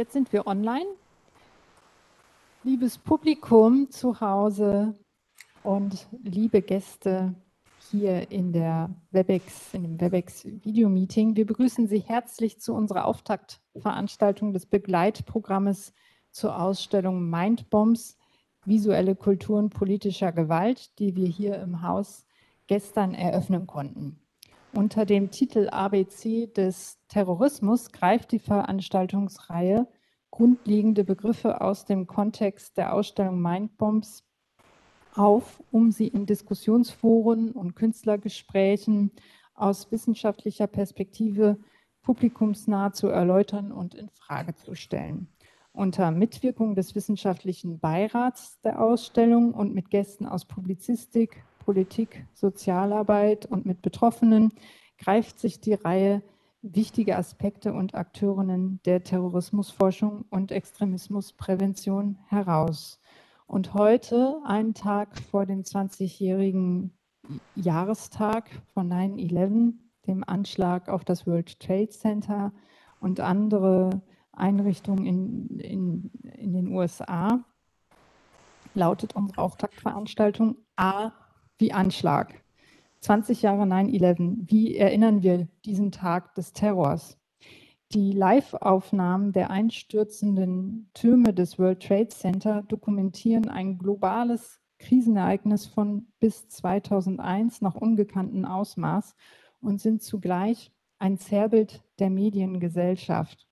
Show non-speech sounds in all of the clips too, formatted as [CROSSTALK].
jetzt sind wir online. Liebes Publikum zu Hause und liebe Gäste hier in der WebEx, in dem WebEx Video-Meeting. Wir begrüßen Sie herzlich zu unserer Auftaktveranstaltung des Begleitprogrammes zur Ausstellung Mindbombs, visuelle Kulturen politischer Gewalt, die wir hier im Haus gestern eröffnen konnten. Unter dem Titel ABC des Terrorismus greift die Veranstaltungsreihe grundlegende Begriffe aus dem Kontext der Ausstellung Mindbombs auf, um sie in Diskussionsforen und Künstlergesprächen aus wissenschaftlicher Perspektive publikumsnah zu erläutern und in Frage zu stellen. Unter Mitwirkung des wissenschaftlichen Beirats der Ausstellung und mit Gästen aus Publizistik, Politik, Sozialarbeit und mit Betroffenen greift sich die Reihe wichtige Aspekte und Akteurinnen der Terrorismusforschung und Extremismusprävention heraus. Und heute, einen Tag vor dem 20-jährigen Jahrestag von 9-11, dem Anschlag auf das World Trade Center und andere Einrichtungen in, in, in den USA, lautet unsere Auftaktveranstaltung A wie Anschlag. 20 Jahre 9-11. Wie erinnern wir diesen Tag des Terrors? Die Live-Aufnahmen der einstürzenden Türme des World Trade Center dokumentieren ein globales Krisenereignis von bis 2001 nach ungekanntem Ausmaß und sind zugleich ein Zerrbild der Mediengesellschaft.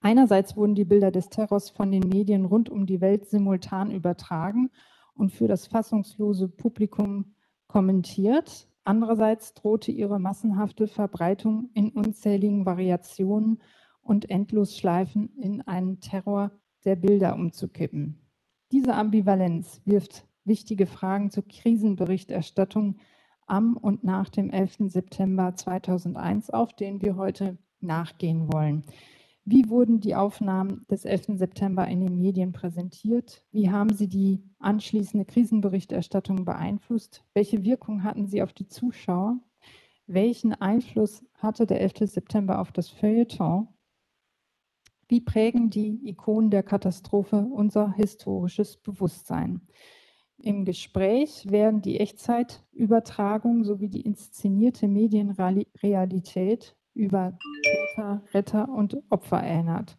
Einerseits wurden die Bilder des Terrors von den Medien rund um die Welt simultan übertragen und für das fassungslose Publikum kommentiert. Andererseits drohte ihre massenhafte Verbreitung in unzähligen Variationen und Endlosschleifen in einen Terror der Bilder umzukippen. Diese Ambivalenz wirft wichtige Fragen zur Krisenberichterstattung am und nach dem 11. September 2001 auf, denen wir heute nachgehen wollen. Wie wurden die Aufnahmen des 11. September in den Medien präsentiert? Wie haben sie die anschließende Krisenberichterstattung beeinflusst? Welche Wirkung hatten sie auf die Zuschauer? Welchen Einfluss hatte der 11. September auf das Feuilleton? Wie prägen die Ikonen der Katastrophe unser historisches Bewusstsein? Im Gespräch werden die Echtzeitübertragung sowie die inszenierte Medienrealität über Täter, Retter und Opfer erinnert.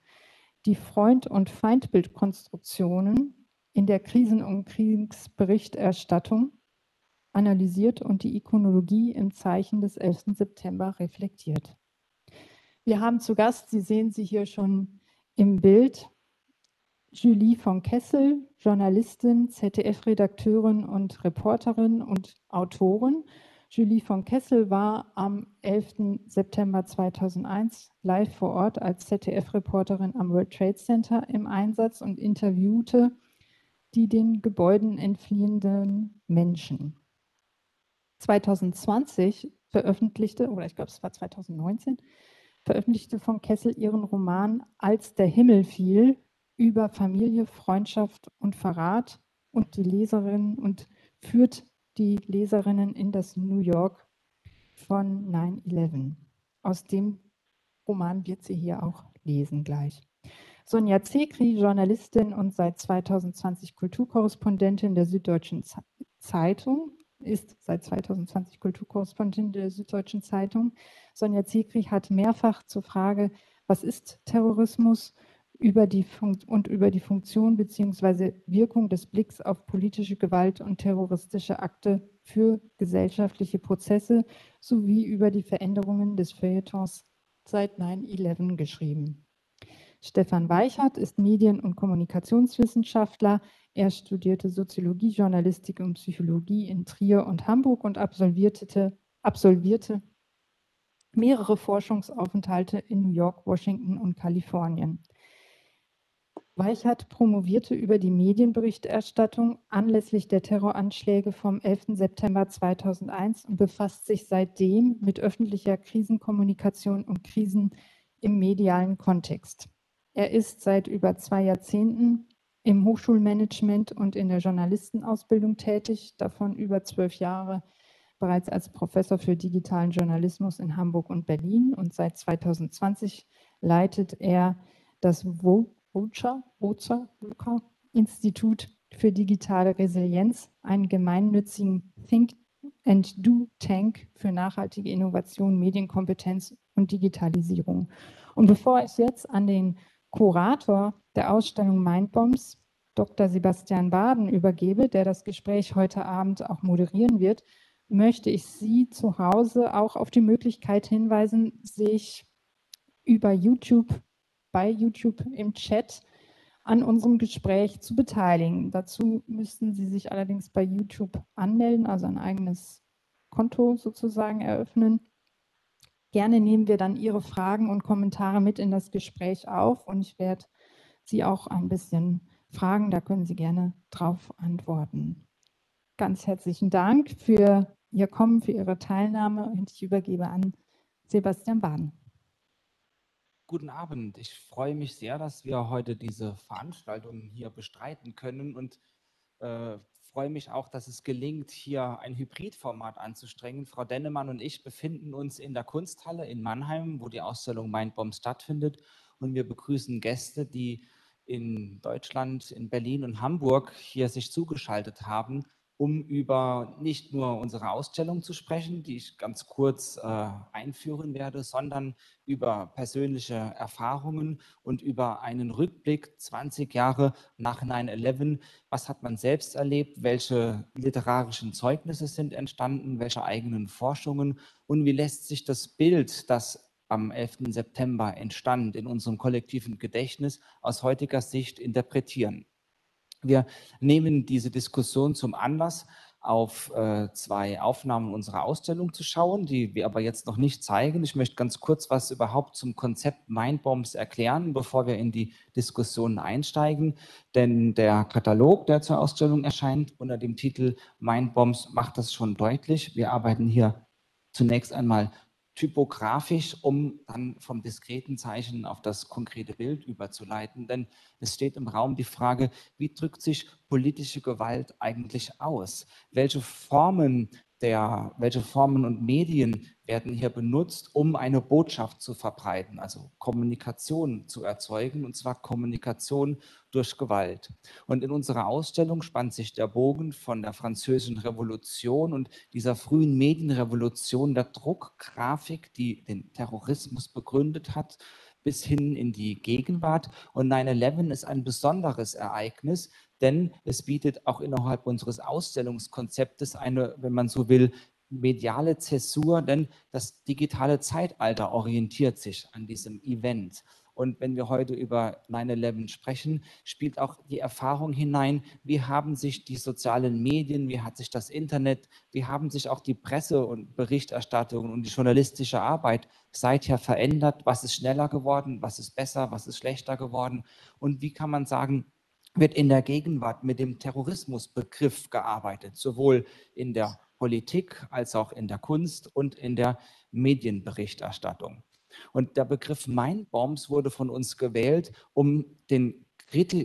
Die Freund- und Feindbildkonstruktionen in der Krisen- und Kriegsberichterstattung analysiert und die Ikonologie im Zeichen des 11. September reflektiert. Wir haben zu Gast, Sie sehen sie hier schon im Bild, Julie von Kessel, Journalistin, ZDF-Redakteurin und Reporterin und Autorin Julie von Kessel war am 11. September 2001 live vor Ort als ZDF-Reporterin am World Trade Center im Einsatz und interviewte die den Gebäuden entfliehenden Menschen. 2020 veröffentlichte, oder ich glaube es war 2019, veröffentlichte von Kessel ihren Roman Als der Himmel fiel über Familie, Freundschaft und Verrat und die Leserin und führt die Leserinnen in das New York von 9-11. Aus dem Roman wird sie hier auch lesen gleich. Sonja Zekri, Journalistin und seit 2020 Kulturkorrespondentin der Süddeutschen Zeitung, ist seit 2020 Kulturkorrespondentin der Süddeutschen Zeitung. Sonja Zekri hat mehrfach zur Frage, was ist Terrorismus, über die und über die Funktion bzw. Wirkung des Blicks auf politische Gewalt und terroristische Akte für gesellschaftliche Prozesse sowie über die Veränderungen des Feuilletons seit 9-11 geschrieben. Stefan Weichert ist Medien- und Kommunikationswissenschaftler. Er studierte Soziologie, Journalistik und Psychologie in Trier und Hamburg und absolvierte, absolvierte mehrere Forschungsaufenthalte in New York, Washington und Kalifornien. Weichert promovierte über die Medienberichterstattung anlässlich der Terroranschläge vom 11. September 2001 und befasst sich seitdem mit öffentlicher Krisenkommunikation und Krisen im medialen Kontext. Er ist seit über zwei Jahrzehnten im Hochschulmanagement und in der Journalistenausbildung tätig, davon über zwölf Jahre bereits als Professor für digitalen Journalismus in Hamburg und Berlin. Und seit 2020 leitet er das Vocer, Vocer, Institut für digitale Resilienz, einen gemeinnützigen Think and Do Tank für nachhaltige Innovation, Medienkompetenz und Digitalisierung. Und bevor ich jetzt an den Kurator der Ausstellung Mindbombs, Dr. Sebastian Baden, übergebe, der das Gespräch heute Abend auch moderieren wird, möchte ich Sie zu Hause auch auf die Möglichkeit hinweisen, sich über YouTube, bei YouTube im Chat an unserem Gespräch zu beteiligen. Dazu müssten Sie sich allerdings bei YouTube anmelden, also ein eigenes Konto sozusagen eröffnen. Gerne nehmen wir dann Ihre Fragen und Kommentare mit in das Gespräch auf und ich werde Sie auch ein bisschen fragen, da können Sie gerne drauf antworten. Ganz herzlichen Dank für Ihr Kommen, für Ihre Teilnahme und ich übergebe an Sebastian Baden. Guten Abend. Ich freue mich sehr, dass wir heute diese Veranstaltung hier bestreiten können und äh, freue mich auch, dass es gelingt, hier ein Hybridformat anzustrengen. Frau Dennemann und ich befinden uns in der Kunsthalle in Mannheim, wo die Ausstellung Mindbomb stattfindet und wir begrüßen Gäste, die in Deutschland, in Berlin und Hamburg hier sich zugeschaltet haben um über nicht nur unsere Ausstellung zu sprechen, die ich ganz kurz äh, einführen werde, sondern über persönliche Erfahrungen und über einen Rückblick 20 Jahre nach 9-11. Was hat man selbst erlebt? Welche literarischen Zeugnisse sind entstanden? Welche eigenen Forschungen? Und wie lässt sich das Bild, das am 11. September entstand, in unserem kollektiven Gedächtnis aus heutiger Sicht interpretieren? Wir nehmen diese Diskussion zum Anlass, auf äh, zwei Aufnahmen unserer Ausstellung zu schauen, die wir aber jetzt noch nicht zeigen. Ich möchte ganz kurz was überhaupt zum Konzept Mindbombs erklären, bevor wir in die Diskussion einsteigen. Denn der Katalog, der zur Ausstellung erscheint, unter dem Titel Mindbombs macht das schon deutlich. Wir arbeiten hier zunächst einmal typografisch, um dann vom diskreten Zeichen auf das konkrete Bild überzuleiten. Denn es steht im Raum die Frage, wie drückt sich politische Gewalt eigentlich aus? Welche Formen der, welche Formen und Medien werden hier benutzt, um eine Botschaft zu verbreiten, also Kommunikation zu erzeugen, und zwar Kommunikation durch Gewalt. Und in unserer Ausstellung spannt sich der Bogen von der französischen Revolution und dieser frühen Medienrevolution der Druckgrafik, die den Terrorismus begründet hat, bis hin in die Gegenwart. Und 9-11 ist ein besonderes Ereignis, denn es bietet auch innerhalb unseres Ausstellungskonzeptes eine, wenn man so will, mediale Zäsur, denn das digitale Zeitalter orientiert sich an diesem Event. Und wenn wir heute über 9-11 sprechen, spielt auch die Erfahrung hinein, wie haben sich die sozialen Medien, wie hat sich das Internet, wie haben sich auch die Presse und Berichterstattung und die journalistische Arbeit seither verändert, was ist schneller geworden, was ist besser, was ist schlechter geworden? Und wie kann man sagen, wird in der Gegenwart mit dem Terrorismusbegriff gearbeitet, sowohl in der Politik als auch in der Kunst und in der Medienberichterstattung. Und der Begriff Mindbombs wurde von uns gewählt, um den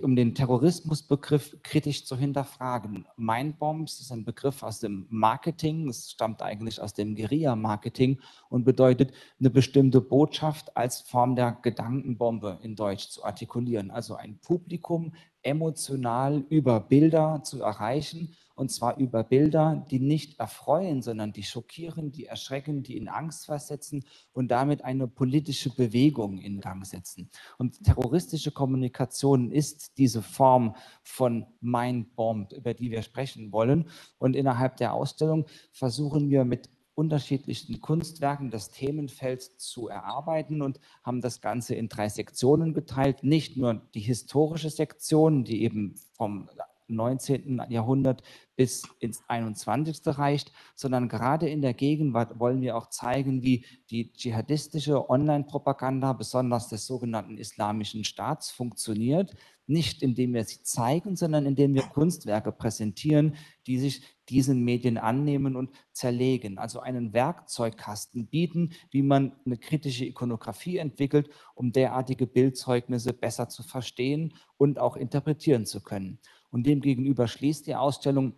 um den Terrorismusbegriff kritisch zu hinterfragen. Mindbombs ist ein Begriff aus dem Marketing, es stammt eigentlich aus dem Guerilla-Marketing und bedeutet, eine bestimmte Botschaft als Form der Gedankenbombe in Deutsch zu artikulieren. Also ein Publikum emotional über Bilder zu erreichen und zwar über Bilder, die nicht erfreuen, sondern die schockieren, die erschrecken, die in Angst versetzen und damit eine politische Bewegung in Gang setzen. Und terroristische Kommunikation ist diese Form von Mindbomb, über die wir sprechen wollen. Und innerhalb der Ausstellung versuchen wir mit unterschiedlichsten Kunstwerken das Themenfeld zu erarbeiten und haben das Ganze in drei Sektionen geteilt. Nicht nur die historische Sektion, die eben vom 19. Jahrhundert bis ins 21. reicht, sondern gerade in der Gegenwart wollen wir auch zeigen, wie die dschihadistische Online-Propaganda, besonders des sogenannten Islamischen Staats, funktioniert. Nicht indem wir sie zeigen, sondern indem wir Kunstwerke präsentieren, die sich diesen Medien annehmen und zerlegen. Also einen Werkzeugkasten bieten, wie man eine kritische Ikonografie entwickelt, um derartige Bildzeugnisse besser zu verstehen und auch interpretieren zu können. Und demgegenüber schließt die Ausstellung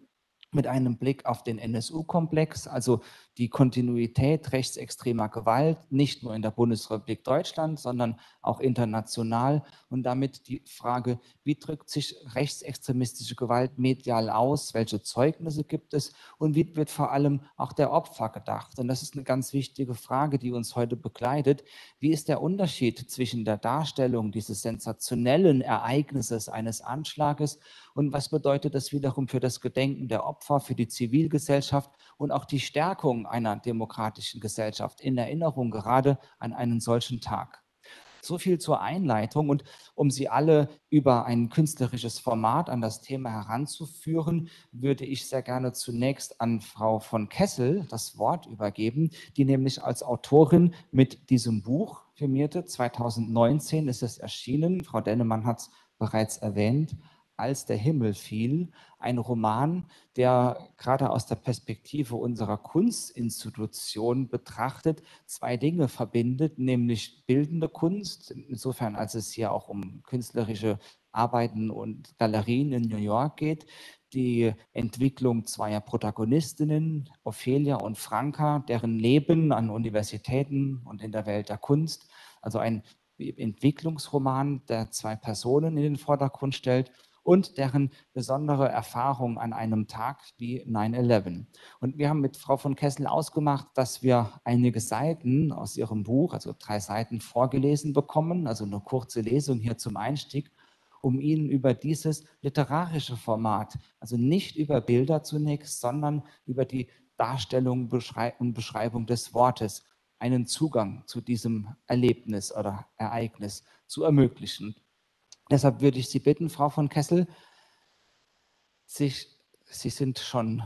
mit einem Blick auf den NSU-Komplex, also die Kontinuität rechtsextremer Gewalt, nicht nur in der Bundesrepublik Deutschland, sondern auch international und damit die Frage, wie drückt sich rechtsextremistische Gewalt medial aus, welche Zeugnisse gibt es und wie wird vor allem auch der Opfer gedacht. Und das ist eine ganz wichtige Frage, die uns heute begleitet. Wie ist der Unterschied zwischen der Darstellung dieses sensationellen Ereignisses eines Anschlages und was bedeutet das wiederum für das Gedenken der Opfer, für die Zivilgesellschaft und auch die Stärkung einer demokratischen Gesellschaft in Erinnerung gerade an einen solchen Tag? So viel zur Einleitung und um Sie alle über ein künstlerisches Format an das Thema heranzuführen, würde ich sehr gerne zunächst an Frau von Kessel das Wort übergeben, die nämlich als Autorin mit diesem Buch firmierte. 2019 ist es erschienen. Frau Dennemann hat es bereits erwähnt als der Himmel fiel, ein Roman, der gerade aus der Perspektive unserer Kunstinstitution betrachtet, zwei Dinge verbindet, nämlich bildende Kunst, insofern als es hier auch um künstlerische Arbeiten und Galerien in New York geht, die Entwicklung zweier Protagonistinnen, Ophelia und Franka, deren Leben an Universitäten und in der Welt der Kunst, also ein Entwicklungsroman, der zwei Personen in den Vordergrund stellt und deren besondere Erfahrung an einem Tag wie 9-11. Und wir haben mit Frau von Kessel ausgemacht, dass wir einige Seiten aus ihrem Buch, also drei Seiten vorgelesen bekommen, also eine kurze Lesung hier zum Einstieg, um Ihnen über dieses literarische Format, also nicht über Bilder zunächst, sondern über die Darstellung und Beschreibung des Wortes, einen Zugang zu diesem Erlebnis oder Ereignis zu ermöglichen. Deshalb würde ich Sie bitten, Frau von Kessel, sich, Sie sind schon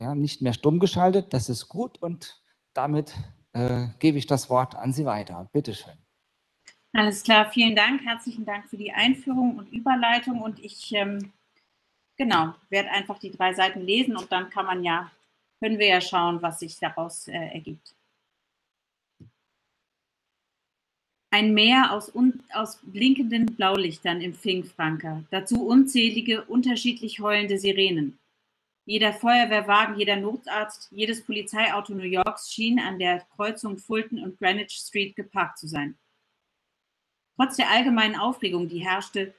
ja, nicht mehr stumm geschaltet, das ist gut und damit äh, gebe ich das Wort an Sie weiter. Bitte schön. Alles klar, vielen Dank. Herzlichen Dank für die Einführung und Überleitung. Und ich, ähm, genau, werde einfach die drei Seiten lesen und dann kann man ja, können wir ja schauen, was sich daraus äh, ergibt. Ein Meer aus, aus blinkenden Blaulichtern empfing Franka, dazu unzählige, unterschiedlich heulende Sirenen. Jeder Feuerwehrwagen, jeder Notarzt, jedes Polizeiauto New Yorks schien an der Kreuzung Fulton und Greenwich Street geparkt zu sein. Trotz der allgemeinen Aufregung, die herrschte,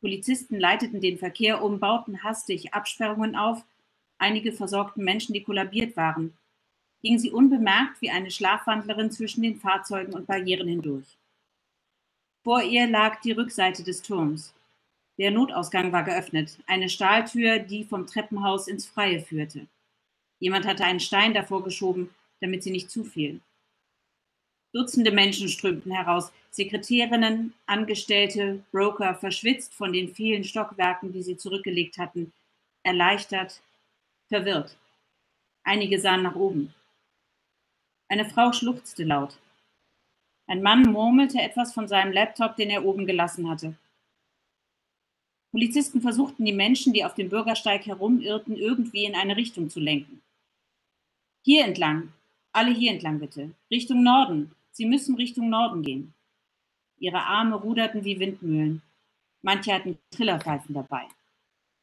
Polizisten leiteten den Verkehr um, bauten hastig Absperrungen auf, einige versorgten Menschen, die kollabiert waren, gingen sie unbemerkt wie eine Schlafwandlerin zwischen den Fahrzeugen und Barrieren hindurch. Vor ihr lag die Rückseite des Turms. Der Notausgang war geöffnet, eine Stahltür, die vom Treppenhaus ins Freie führte. Jemand hatte einen Stein davor geschoben, damit sie nicht zufiel. Dutzende Menschen strömten heraus, Sekretärinnen, Angestellte, Broker, verschwitzt von den vielen Stockwerken, die sie zurückgelegt hatten, erleichtert, verwirrt. Einige sahen nach oben. Eine Frau schluchzte laut. Ein Mann murmelte etwas von seinem Laptop, den er oben gelassen hatte. Polizisten versuchten die Menschen, die auf dem Bürgersteig herumirrten, irgendwie in eine Richtung zu lenken. Hier entlang, alle hier entlang bitte, Richtung Norden. Sie müssen Richtung Norden gehen. Ihre Arme ruderten wie Windmühlen. Manche hatten Trillerpfeifen dabei.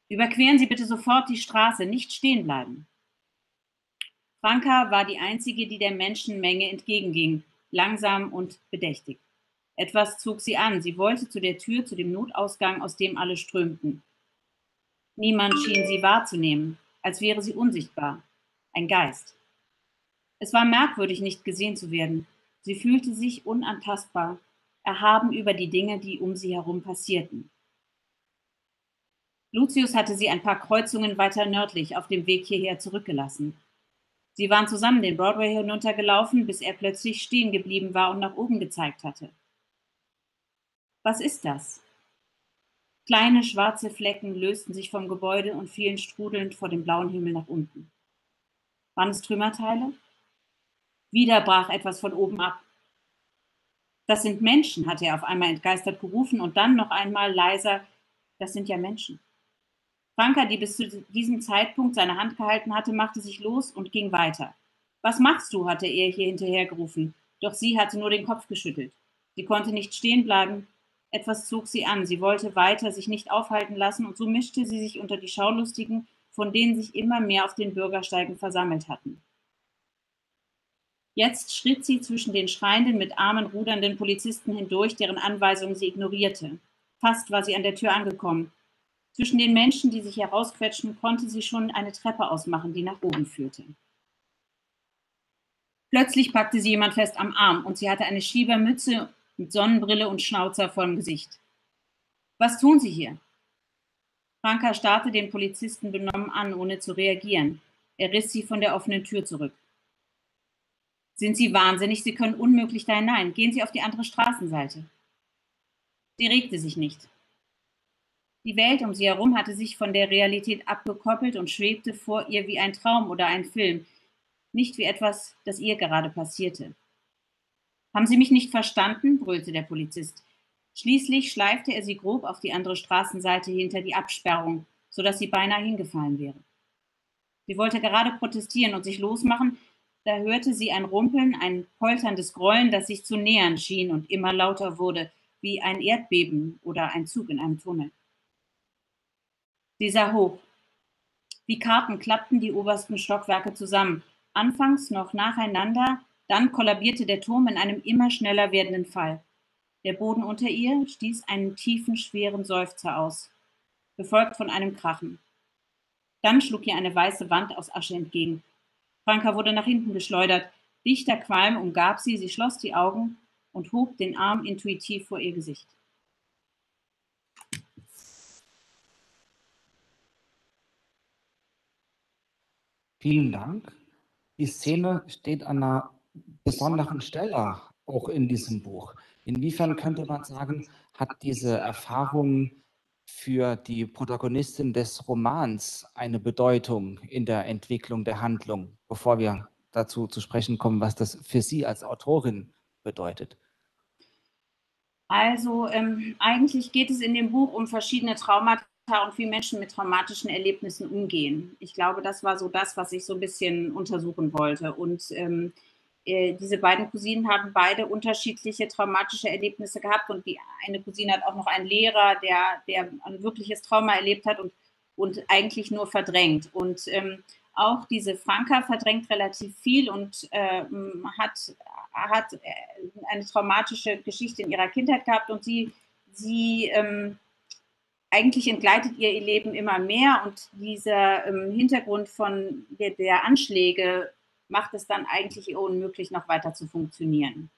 Überqueren Sie bitte sofort die Straße, nicht stehen bleiben. Franka war die einzige, die der Menschenmenge entgegenging, langsam und bedächtig. Etwas zog sie an. Sie wollte zu der Tür, zu dem Notausgang, aus dem alle strömten. Niemand schien sie wahrzunehmen, als wäre sie unsichtbar. Ein Geist. Es war merkwürdig, nicht gesehen zu werden. Sie fühlte sich unantastbar, erhaben über die Dinge, die um sie herum passierten. Lucius hatte sie ein paar Kreuzungen weiter nördlich auf dem Weg hierher zurückgelassen. Sie waren zusammen den Broadway hinuntergelaufen, bis er plötzlich stehen geblieben war und nach oben gezeigt hatte. Was ist das? Kleine schwarze Flecken lösten sich vom Gebäude und fielen strudelnd vor dem blauen Himmel nach unten. Waren es Trümmerteile? Wieder brach etwas von oben ab. Das sind Menschen, hatte er auf einmal entgeistert gerufen und dann noch einmal leiser, das sind ja Menschen. Franka, die bis zu diesem Zeitpunkt seine Hand gehalten hatte, machte sich los und ging weiter. Was machst du? hatte er hier hinterhergerufen, doch sie hatte nur den Kopf geschüttelt. Sie konnte nicht stehen bleiben. Etwas zog sie an. Sie wollte weiter sich nicht aufhalten lassen und so mischte sie sich unter die Schaulustigen, von denen sich immer mehr auf den Bürgersteigen versammelt hatten. Jetzt schritt sie zwischen den schreienden, mit Armen rudernden Polizisten hindurch, deren Anweisungen sie ignorierte. Fast war sie an der Tür angekommen. Zwischen den Menschen, die sich herausquetschten, konnte sie schon eine Treppe ausmachen, die nach oben führte. Plötzlich packte sie jemand fest am Arm und sie hatte eine Schiebermütze mit Sonnenbrille und Schnauzer vorm Gesicht. Was tun Sie hier? Franka starrte den Polizisten benommen an, ohne zu reagieren. Er riss sie von der offenen Tür zurück. Sind Sie wahnsinnig? Sie können unmöglich da hinein. Gehen Sie auf die andere Straßenseite. Sie regte sich nicht. Die Welt um sie herum hatte sich von der Realität abgekoppelt und schwebte vor ihr wie ein Traum oder ein Film, nicht wie etwas, das ihr gerade passierte. Haben Sie mich nicht verstanden? brüllte der Polizist. Schließlich schleifte er sie grob auf die andere Straßenseite hinter die Absperrung, so dass sie beinahe hingefallen wäre. Sie wollte gerade protestieren und sich losmachen, da hörte sie ein Rumpeln, ein polterndes Grollen, das sich zu nähern schien und immer lauter wurde, wie ein Erdbeben oder ein Zug in einem Tunnel. Sie sah hoch. Wie Karten klappten die obersten Stockwerke zusammen, anfangs noch nacheinander, dann kollabierte der Turm in einem immer schneller werdenden Fall. Der Boden unter ihr stieß einen tiefen, schweren Seufzer aus, gefolgt von einem Krachen. Dann schlug ihr eine weiße Wand aus Asche entgegen. Franka wurde nach hinten geschleudert. Dichter Qualm umgab sie, sie schloss die Augen und hob den Arm intuitiv vor ihr Gesicht. Vielen Dank. Die Szene steht an einer besonderen Stelle auch in diesem Buch. Inwiefern könnte man sagen, hat diese Erfahrung für die Protagonistin des Romans eine Bedeutung in der Entwicklung der Handlung, bevor wir dazu zu sprechen kommen, was das für Sie als Autorin bedeutet? Also ähm, eigentlich geht es in dem Buch um verschiedene Traumata und wie Menschen mit traumatischen Erlebnissen umgehen. Ich glaube, das war so das, was ich so ein bisschen untersuchen wollte. Und ähm, äh, diese beiden Cousinen haben beide unterschiedliche traumatische Erlebnisse gehabt und die eine Cousine hat auch noch einen Lehrer, der, der ein wirkliches Trauma erlebt hat und, und eigentlich nur verdrängt. Und ähm, auch diese Franka verdrängt relativ viel und äh, hat, hat äh, eine traumatische Geschichte in ihrer Kindheit gehabt und sie, sie ähm, eigentlich entgleitet ihr ihr Leben immer mehr und dieser ähm, Hintergrund von der, der, Anschläge macht es dann eigentlich unmöglich, noch weiter zu funktionieren.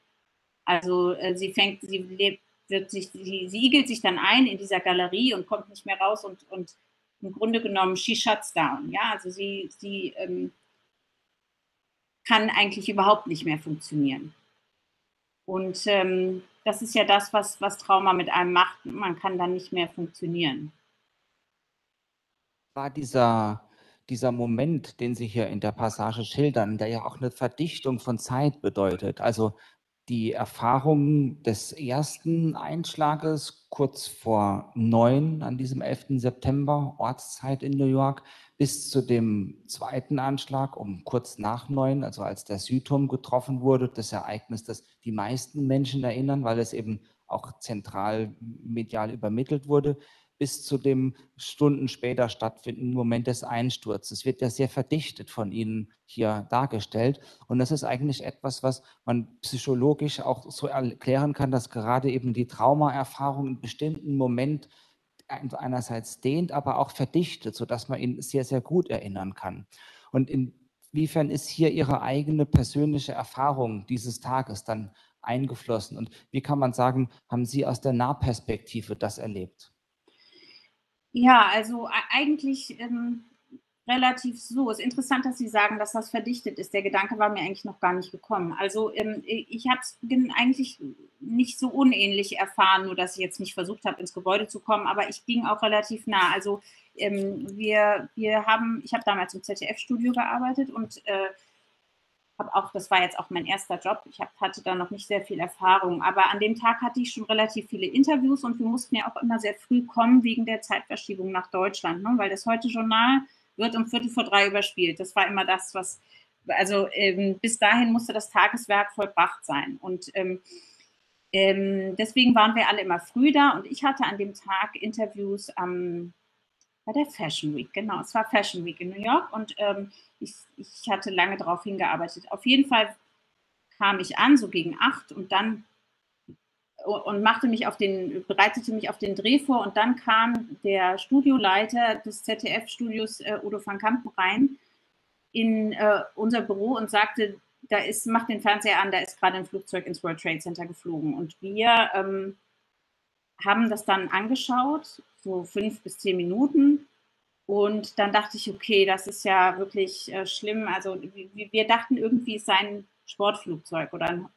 Also äh, sie fängt, sie lebt, wird sich, sie, sie igelt sich dann ein in dieser Galerie und kommt nicht mehr raus und, und im Grunde genommen, she shuts down. Ja, also sie, sie ähm, kann eigentlich überhaupt nicht mehr funktionieren. Und ähm, das ist ja das, was, was Trauma mit einem macht. Man kann dann nicht mehr funktionieren. War dieser, dieser Moment, den Sie hier in der Passage schildern, der ja auch eine Verdichtung von Zeit bedeutet. Also die Erfahrung des ersten Einschlages kurz vor neun an diesem 11. September, Ortszeit in New York, bis zu dem zweiten Anschlag um kurz nach neun, also als der Südturm getroffen wurde, das Ereignis, das die meisten Menschen erinnern, weil es eben auch zentral medial übermittelt wurde, bis zu dem Stunden später stattfindenden Moment des Einsturzes. wird ja sehr verdichtet von Ihnen hier dargestellt. Und das ist eigentlich etwas, was man psychologisch auch so erklären kann, dass gerade eben die Traumaerfahrung in bestimmten Moment einerseits dehnt, aber auch verdichtet, sodass man ihn sehr, sehr gut erinnern kann. Und inwiefern ist hier Ihre eigene persönliche Erfahrung dieses Tages dann eingeflossen? Und wie kann man sagen, haben Sie aus der Nahperspektive das erlebt? Ja, also eigentlich ähm, relativ so. Es ist interessant, dass Sie sagen, dass das verdichtet ist. Der Gedanke war mir eigentlich noch gar nicht gekommen. Also ähm, ich habe es eigentlich nicht so unähnlich erfahren, nur dass ich jetzt nicht versucht habe, ins Gebäude zu kommen, aber ich ging auch relativ nah. Also ähm, wir, wir haben, ich habe damals im ZDF-Studio gearbeitet und äh, habe auch, das war jetzt auch mein erster Job, ich hab, hatte da noch nicht sehr viel Erfahrung, aber an dem Tag hatte ich schon relativ viele Interviews und wir mussten ja auch immer sehr früh kommen wegen der Zeitverschiebung nach Deutschland, ne? weil das heute Journal wird um Viertel vor drei überspielt. Das war immer das, was, also ähm, bis dahin musste das Tageswerk vollbracht sein. Und ähm, ähm, deswegen waren wir alle immer früh da und ich hatte an dem Tag Interviews am bei der Fashion Week, genau. Es war Fashion Week in New York und ähm, ich, ich hatte lange darauf hingearbeitet. Auf jeden Fall kam ich an, so gegen acht und dann und machte mich auf den, bereitete mich auf den Dreh vor und dann kam der Studioleiter des ZDF-Studios, äh, Udo van Kampen, rein in äh, unser Büro und sagte, da ist, macht den Fernseher an, da ist gerade ein Flugzeug ins World Trade Center geflogen. Und wir ähm, haben das dann angeschaut, so fünf bis zehn Minuten. Und dann dachte ich, okay, das ist ja wirklich äh, schlimm. Also wir, wir dachten irgendwie, es sei ein Sportflugzeug oder ein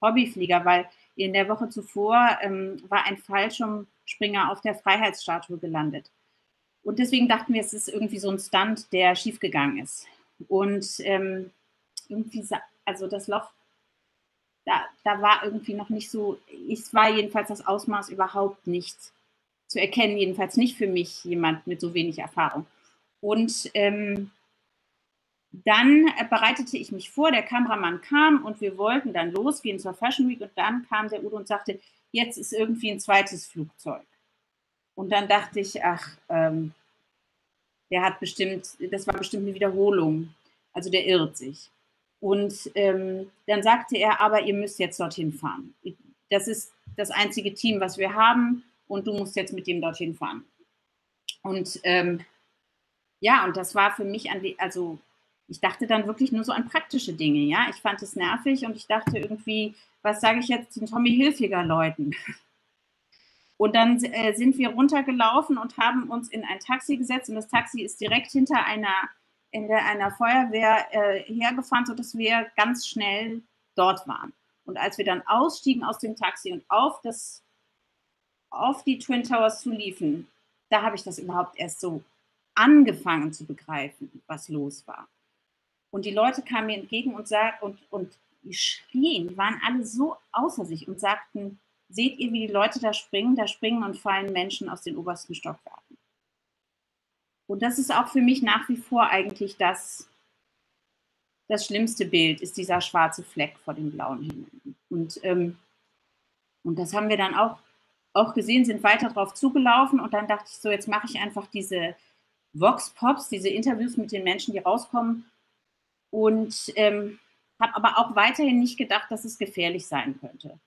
Hobbyflieger, weil in der Woche zuvor ähm, war ein Fallschirmspringer auf der Freiheitsstatue gelandet. Und deswegen dachten wir, es ist irgendwie so ein Stunt, der schiefgegangen ist. Und ähm, irgendwie, also das Loch, da, da war irgendwie noch nicht so, es war jedenfalls das Ausmaß überhaupt nicht zu erkennen, jedenfalls nicht für mich, jemand mit so wenig Erfahrung. Und ähm, dann bereitete ich mich vor, der Kameramann kam und wir wollten dann losgehen zur Fashion Week und dann kam der Udo und sagte, jetzt ist irgendwie ein zweites Flugzeug. Und dann dachte ich, ach, ähm, der hat bestimmt, das war bestimmt eine Wiederholung, also der irrt sich. Und ähm, dann sagte er, aber ihr müsst jetzt dorthin fahren. Das ist das einzige Team, was wir haben und du musst jetzt mit dem dorthin fahren. Und ähm, ja, und das war für mich an die, also ich dachte dann wirklich nur so an praktische Dinge, ja. Ich fand es nervig und ich dachte irgendwie, was sage ich jetzt den Tommy Hilfiger Leuten? [LAUGHS] Und dann äh, sind wir runtergelaufen und haben uns in ein Taxi gesetzt und das Taxi ist direkt hinter einer, in der, einer Feuerwehr äh, hergefahren, sodass wir ganz schnell dort waren. Und als wir dann ausstiegen aus dem Taxi und auf, das, auf die Twin Towers zuliefen, da habe ich das überhaupt erst so angefangen zu begreifen, was los war. Und die Leute kamen mir entgegen und sagten, und, und schrien, waren alle so außer sich und sagten, seht ihr, wie die Leute da springen? Da springen und fallen Menschen aus den obersten Stockwerken. Und das ist auch für mich nach wie vor eigentlich das, das schlimmste Bild, ist dieser schwarze Fleck vor dem blauen Himmel. Und, ähm, und das haben wir dann auch, auch gesehen, sind weiter drauf zugelaufen und dann dachte ich so, jetzt mache ich einfach diese Vox Pops, diese Interviews mit den Menschen, die rauskommen und ähm, habe aber auch weiterhin nicht gedacht, dass es gefährlich sein könnte.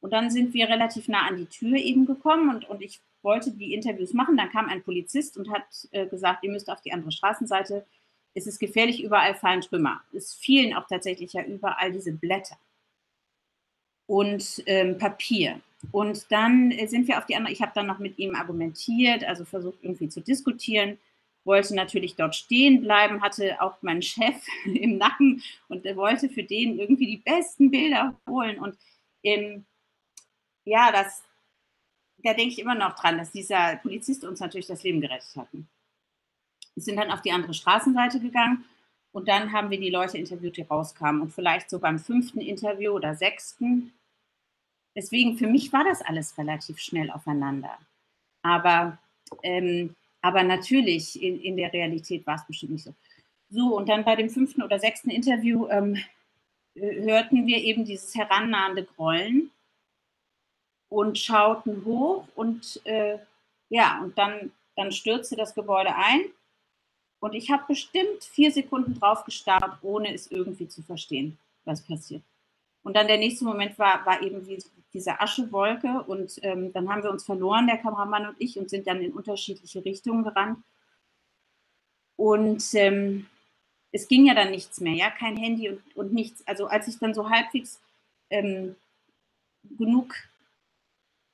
Und dann sind wir relativ nah an die Tür eben gekommen und, und ich wollte die Interviews machen. Dann kam ein Polizist und hat äh, gesagt, ihr müsst auf die andere Straßenseite. Es ist gefährlich, überall fallen Trümmer. Es fielen auch tatsächlich ja überall diese Blätter und ähm, Papier. Und dann äh, sind wir auf die andere, ich habe dann noch mit ihm argumentiert, also versucht irgendwie zu diskutieren wollte natürlich dort stehen bleiben, hatte auch meinen Chef [LAUGHS] im Nacken und wollte für den irgendwie die besten Bilder holen. Und ähm, ja, das, da denke ich immer noch dran, dass dieser Polizist uns natürlich das Leben gerettet hat. Wir sind dann auf die andere Straßenseite gegangen und dann haben wir die Leute interviewt, die rauskamen. Und vielleicht so beim fünften Interview oder sechsten. Deswegen, für mich war das alles relativ schnell aufeinander. Aber ähm, aber natürlich, in, in der Realität war es bestimmt nicht so. So, und dann bei dem fünften oder sechsten Interview ähm, hörten wir eben dieses herannahende Grollen und schauten hoch und äh, ja, und dann, dann stürzte das Gebäude ein und ich habe bestimmt vier Sekunden drauf gestarrt, ohne es irgendwie zu verstehen, was passiert. Und dann der nächste Moment war, war eben wie diese Aschewolke und ähm, dann haben wir uns verloren, der Kameramann und ich, und sind dann in unterschiedliche Richtungen gerannt. Und ähm, es ging ja dann nichts mehr, ja, kein Handy und, und nichts. Also als ich dann so halbwegs ähm, genug,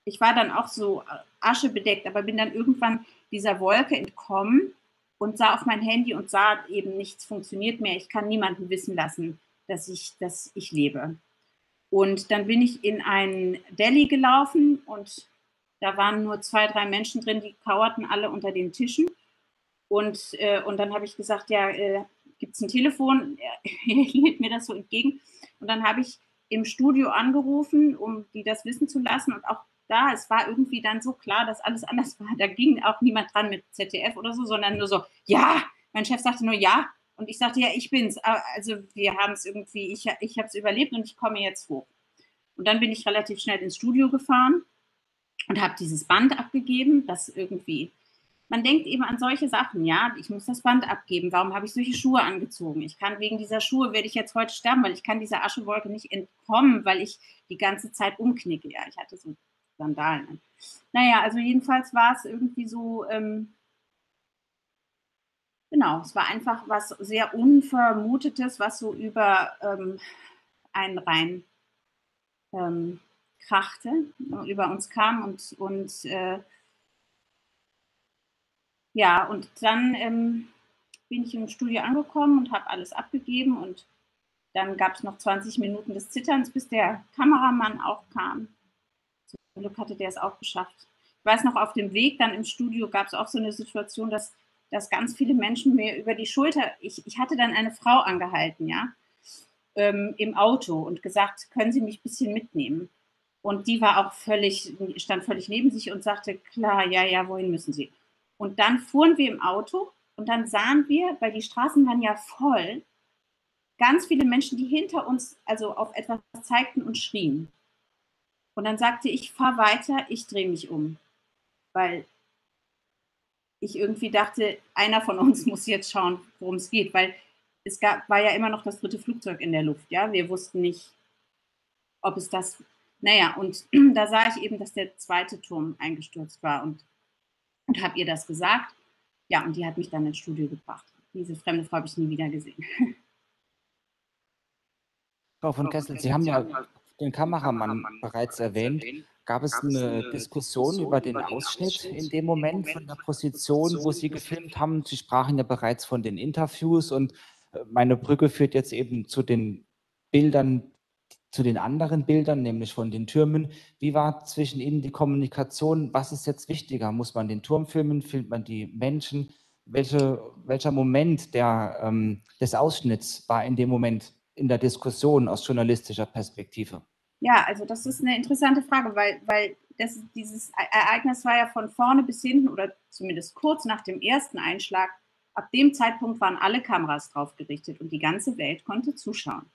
ich war dann auch so Asche bedeckt, aber bin dann irgendwann dieser Wolke entkommen und sah auf mein Handy und sah eben nichts funktioniert mehr. Ich kann niemanden wissen lassen, dass ich, dass ich lebe. Und dann bin ich in ein Deli gelaufen und da waren nur zwei, drei Menschen drin, die kauerten alle unter den Tischen. Und, äh, und dann habe ich gesagt, ja, äh, gibt es ein Telefon? [LAUGHS] Er hielt mir das so entgegen. Und dann habe ich im Studio angerufen, um die das wissen zu lassen. Und auch da, es war irgendwie dann so klar, dass alles [LAUGHS] anders war. Da ging auch niemand dran mit ZDF oder so, sondern nur so, ja, mein Chef sagte nur ja, und ich sagte, ja, ich bin's. Also wir haben es irgendwie, ich, ich habe es überlebt und ich komme jetzt hoch. Und dann bin ich relativ schnell ins Studio gefahren und habe dieses Band abgegeben, das irgendwie man denkt eben an solche Sachen, ja, ich muss das Band abgeben, warum habe ich solche Schuhe angezogen? Ich kann wegen dieser Schuhe, werde ich jetzt heute sterben, weil ich kann dieser Aschewolke nicht entkommen, weil ich die ganze Zeit umknicke. Ja, ich hatte so Sandalen. Naja, also jedenfalls war es irgendwie so, ähm, genau, es war einfach was sehr Unvermutetes, was so über ähm, einen rein ähm, krachte, über uns kam und, und äh, ja, und dann ähm, bin ich im Studio angekommen und habe alles abgegeben und dann gab es noch 20 Minuten des Zitterns, bis der Kameramann auch kam. Zum Glück hatte der es auch geschafft. Ich weiß noch, auf dem Weg dann im Studio gab es auch so eine Situation, dass, dass ganz viele Menschen mir über die Schulter, ich, ich hatte dann eine Frau angehalten, ja, ähm, im Auto und gesagt, können Sie mich ein bisschen mitnehmen? Und die war auch völlig, stand völlig neben sich und sagte, klar, ja, ja, wohin müssen Sie? Und dann fuhren wir im Auto und dann sahen wir, weil die Straßen waren ja voll, ganz viele Menschen, die hinter uns also auf etwas zeigten und schrien. Und dann sagte ich, fahr weiter, ich drehe mich um. Weil ich irgendwie dachte, einer von uns [LAUGHS] muss jetzt schauen, worum es geht, weil es gab, war ja immer noch das dritte Flugzeug in der Luft, ja. Wir wussten nicht, ob es das, naja, und [CLEARS THROAT] da sah ich eben, dass der zweite Turm eingestürzt war und und habe ihr das gesagt. Ja, und die hat mich dann ins Studio gebracht. Diese fremde Frau habe ich nie wieder gesehen. [LAUGHS] Frau von Kessel, Sie haben ja den Kameramann bereits erwähnt. Gab es eine Diskussion über den Ausschnitt in dem Moment von der Position, wo Sie gefilmt haben? Sie sprachen ja bereits von den Interviews und äh, meine Brücke führt jetzt eben zu den Bildern, zu den anderen Bildern, nämlich von den Türmen. Wie war zwischen Ihnen die Kommunikation? Was ist jetzt wichtiger? Muss man den Turm filmen? Filmt man die Menschen? Welche, welcher Moment der, ähm, des Ausschnitts war in dem Moment in der Diskussion aus journalistischer Perspektive? Ja, also das ist eine interessante Frage, weil, weil das, dieses Ereignis war ja von vorne bis hinten oder zumindest kurz nach dem ersten Einschlag. Ab dem Zeitpunkt waren alle Kameras drauf gerichtet und die ganze Welt konnte zuschauen.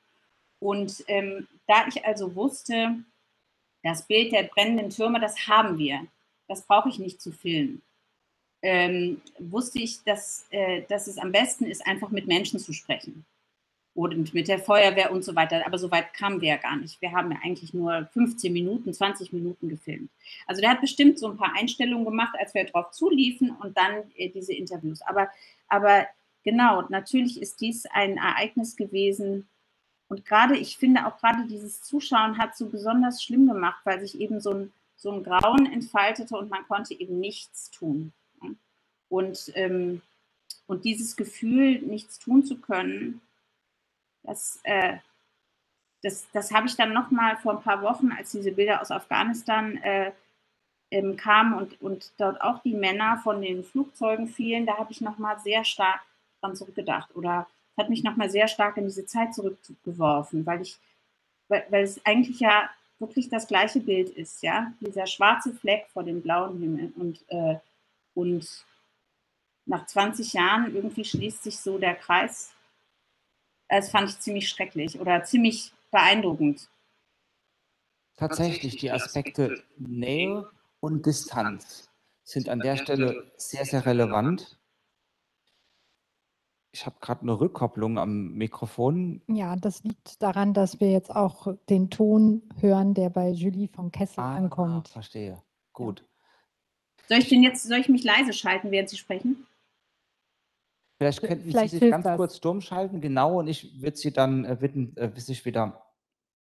Und ähm, da ich also wusste, das Bild der brennenden Türme, das haben wir, das brauche ich nicht zu filmen, ähm, wusste ich, dass, äh, dass es am besten ist, einfach mit Menschen zu sprechen. Oder mit der Feuerwehr und so weiter. Aber so weit kamen wir ja gar nicht. Wir haben ja eigentlich nur 15 Minuten, 20 Minuten gefilmt. Also der hat bestimmt so ein paar Einstellungen gemacht, als wir darauf zuliefen und dann äh, diese Interviews. Aber, aber genau, natürlich ist dies ein Ereignis gewesen, und gerade, ich finde auch gerade dieses Zuschauen hat so besonders schlimm gemacht, weil sich eben so ein, so ein Grauen entfaltete und man konnte eben nichts tun. Und, ähm, und dieses Gefühl, nichts tun zu können, das, äh, das, das habe ich dann nochmal vor ein paar Wochen, als diese Bilder aus Afghanistan äh, ähm, kamen und, und dort auch die Männer von den Flugzeugen fielen, da habe ich nochmal sehr stark dran zurückgedacht. Oder hat mich nochmal sehr stark in diese Zeit zurückgeworfen, weil ich, weil, weil es eigentlich ja wirklich das gleiche Bild ist, ja, dieser schwarze Fleck vor dem blauen Himmel und, äh, und nach 20 Jahren irgendwie schließt sich so der Kreis. Das fand ich ziemlich schrecklich oder ziemlich beeindruckend. Tatsächlich, die Aspekte Nähe und Distanz sind an der Stelle sehr, sehr relevant. Ich habe gerade eine Rückkopplung am Mikrofon. Ja, das liegt daran, dass wir jetzt auch den Ton hören, der bei Julie von Kessel ah, ankommt. Verstehe. Gut. Soll ich den jetzt, soll ich mich leise schalten, während Sie sprechen? Vielleicht könnten Vielleicht Sie sich ganz das. kurz stumm schalten, genau, und ich würde Sie dann äh, bitten, äh, sich wieder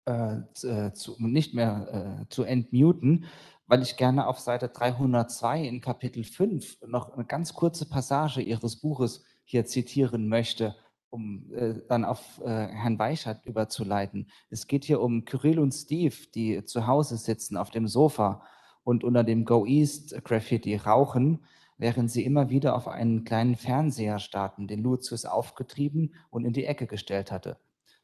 äh, äh, zu, nicht mehr äh, zu entmuten, weil ich gerne auf Seite 302 in Kapitel 5 noch eine ganz kurze Passage Ihres Buches hier zitieren möchte, um äh, dann auf äh, Herrn Weichert überzuleiten. Es geht hier um Kyrill und Steve, die zu Hause sitzen auf dem Sofa und unter dem Go East Graffiti rauchen, während sie immer wieder auf einen kleinen Fernseher starten, den Lucius aufgetrieben und in die Ecke gestellt hatte.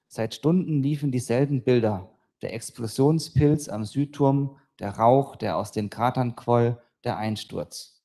Seit Stunden liefen dieselben Bilder. Der Explosionspilz am Südturm, der Rauch, der aus den Kratern quoll, der Einsturz.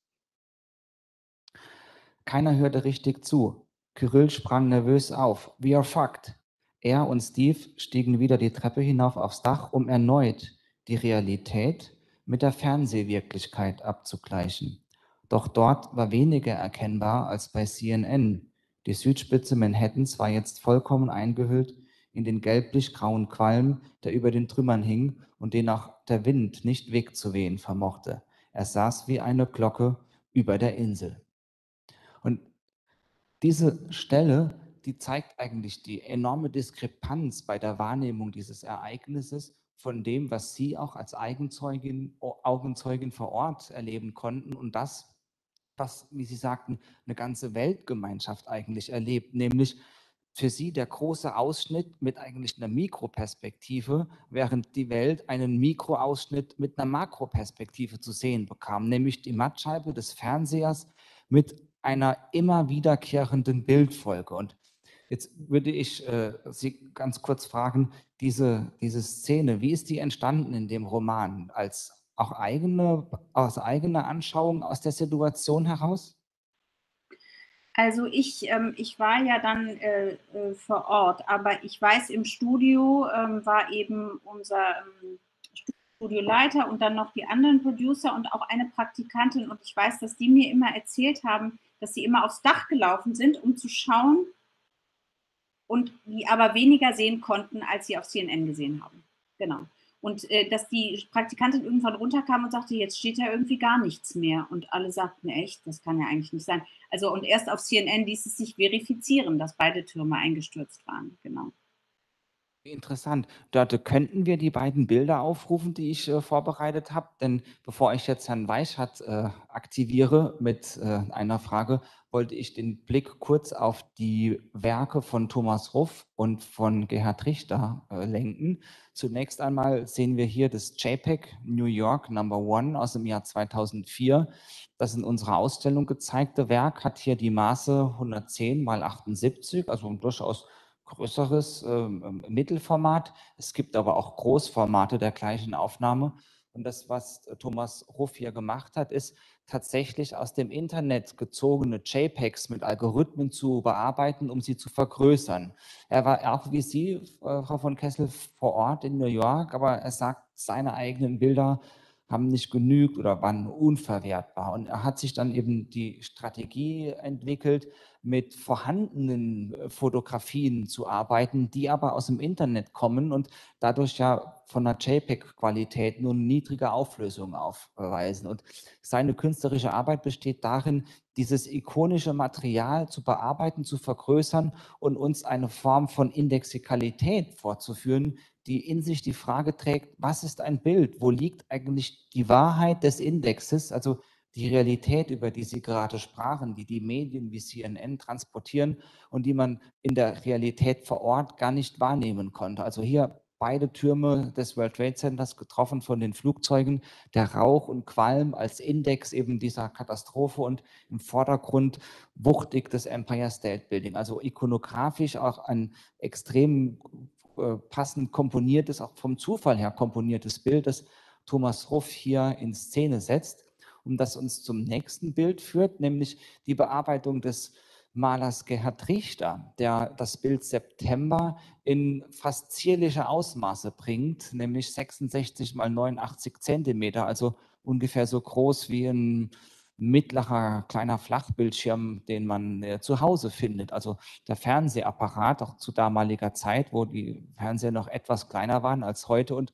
Keiner hörte richtig zu. Kyrill sprang nervös auf. We are fucked. Er und Steve stiegen wieder die Treppe hinauf aufs Dach, um erneut die Realität mit der Fernsehwirklichkeit abzugleichen. Doch dort war weniger erkennbar als bei CNN. Die Südspitze Manhattans war jetzt vollkommen eingehüllt in den gelblich-grauen Qualm, der über den Trümmern hing und den auch der Wind nicht wegzuwehen vermochte. Er saß wie eine Glocke über der Insel. Und diese Stelle, die zeigt eigentlich die enorme Diskrepanz bei der Wahrnehmung dieses Ereignisses von dem, was Sie auch als Augenzeugin vor Ort erleben konnten und das, was, wie Sie sagten, eine ganze Weltgemeinschaft eigentlich erlebt, nämlich für sie der große Ausschnitt mit eigentlich einer Mikroperspektive, während die Welt einen Mikroausschnitt mit einer Makroperspektive zu sehen bekam, nämlich die Mattscheibe des Fernsehers mit einer immer wiederkehrenden Bildfolge. Und jetzt würde ich äh, Sie ganz kurz fragen, diese, diese Szene, wie ist die entstanden in dem Roman? Als auch eigene, aus eigener Anschauung aus der Situation heraus? Also ich, ähm, ich war ja dann äh, äh, vor Ort, aber ich weiß, im Studio ähm, war eben unser ähm, Studioleiter und dann noch die anderen Producer und auch eine Praktikantin. Und ich weiß, dass die mir immer erzählt haben, dass sie immer aufs Dach gelaufen sind, um zu schauen und die aber weniger sehen konnten, als sie auf CNN gesehen haben. Genau. Und äh, dass die Praktikantin irgendwann runterkam und sagte, jetzt steht ja irgendwie gar nichts mehr. Und alle sagten, echt, das kann ja eigentlich nicht sein. Also und erst auf CNN ließ es sich verifizieren, dass beide Türme eingestürzt waren. Genau. Interessant. Dort könnten wir die beiden Bilder aufrufen, die ich äh, vorbereitet habe. Denn bevor ich jetzt Herrn Weichert äh, aktiviere mit äh, einer Frage, wollte ich den Blick kurz auf die Werke von Thomas Ruff und von Gerhard Richter äh, lenken. Zunächst einmal sehen wir hier das JPEG New York Number One aus dem Jahr 2004. Das in unserer Ausstellung gezeigte Werk hat hier die Maße 110 mal 78, also durchaus größeres ähm, Mittelformat. Es gibt aber auch Großformate der gleichen Aufnahme. Und das, was Thomas Ruff hier gemacht hat, ist tatsächlich aus dem Internet gezogene JPEGs mit Algorithmen zu bearbeiten, um sie zu vergrößern. Er war auch wie Sie, äh, Frau von Kessel, vor Ort in New York, aber er sagt, seine eigenen Bilder haben nicht genügt oder waren unverwertbar. Und er hat sich dann eben die Strategie entwickelt, mit vorhandenen äh, Fotografien zu arbeiten, die aber aus dem Internet kommen und dadurch ja von der JPEG-Qualität nur niedrige Auflösung aufweisen. Und seine künstlerische Arbeit besteht darin, dieses ikonische Material zu bearbeiten, zu vergrößern und uns eine Form von Indexikalität vorzuführen, die in sich die Frage trägt, was ist ein Bild? Wo liegt eigentlich die Wahrheit des Indexes? Also die Realität, über die Sie gerade sprachen, die die Medien wie CNN transportieren und die man in der Realität vor Ort gar nicht wahrnehmen konnte. Also hier beide Türme des World Trade Centers getroffen von den Flugzeugen, der Rauch und Qualm als Index eben dieser Katastrophe und im Vordergrund wuchtig das Empire State Building. Also ikonografisch auch ein extrem äh, passend komponiertes, auch vom Zufall her komponiertes Bild, das Thomas Ruff hier in Szene setzt um das uns zum nächsten Bild führt, nämlich die Bearbeitung des Malers Gerhard Richter, der das Bild September in fast zierliche Ausmaße bringt, nämlich 66 mal 89 Zentimeter, also ungefähr so groß wie ein mittlerer kleiner Flachbildschirm, den man äh, zu Hause findet. Also der Fernsehapparat, auch zu damaliger Zeit, wo die Fernseher noch etwas kleiner waren als heute und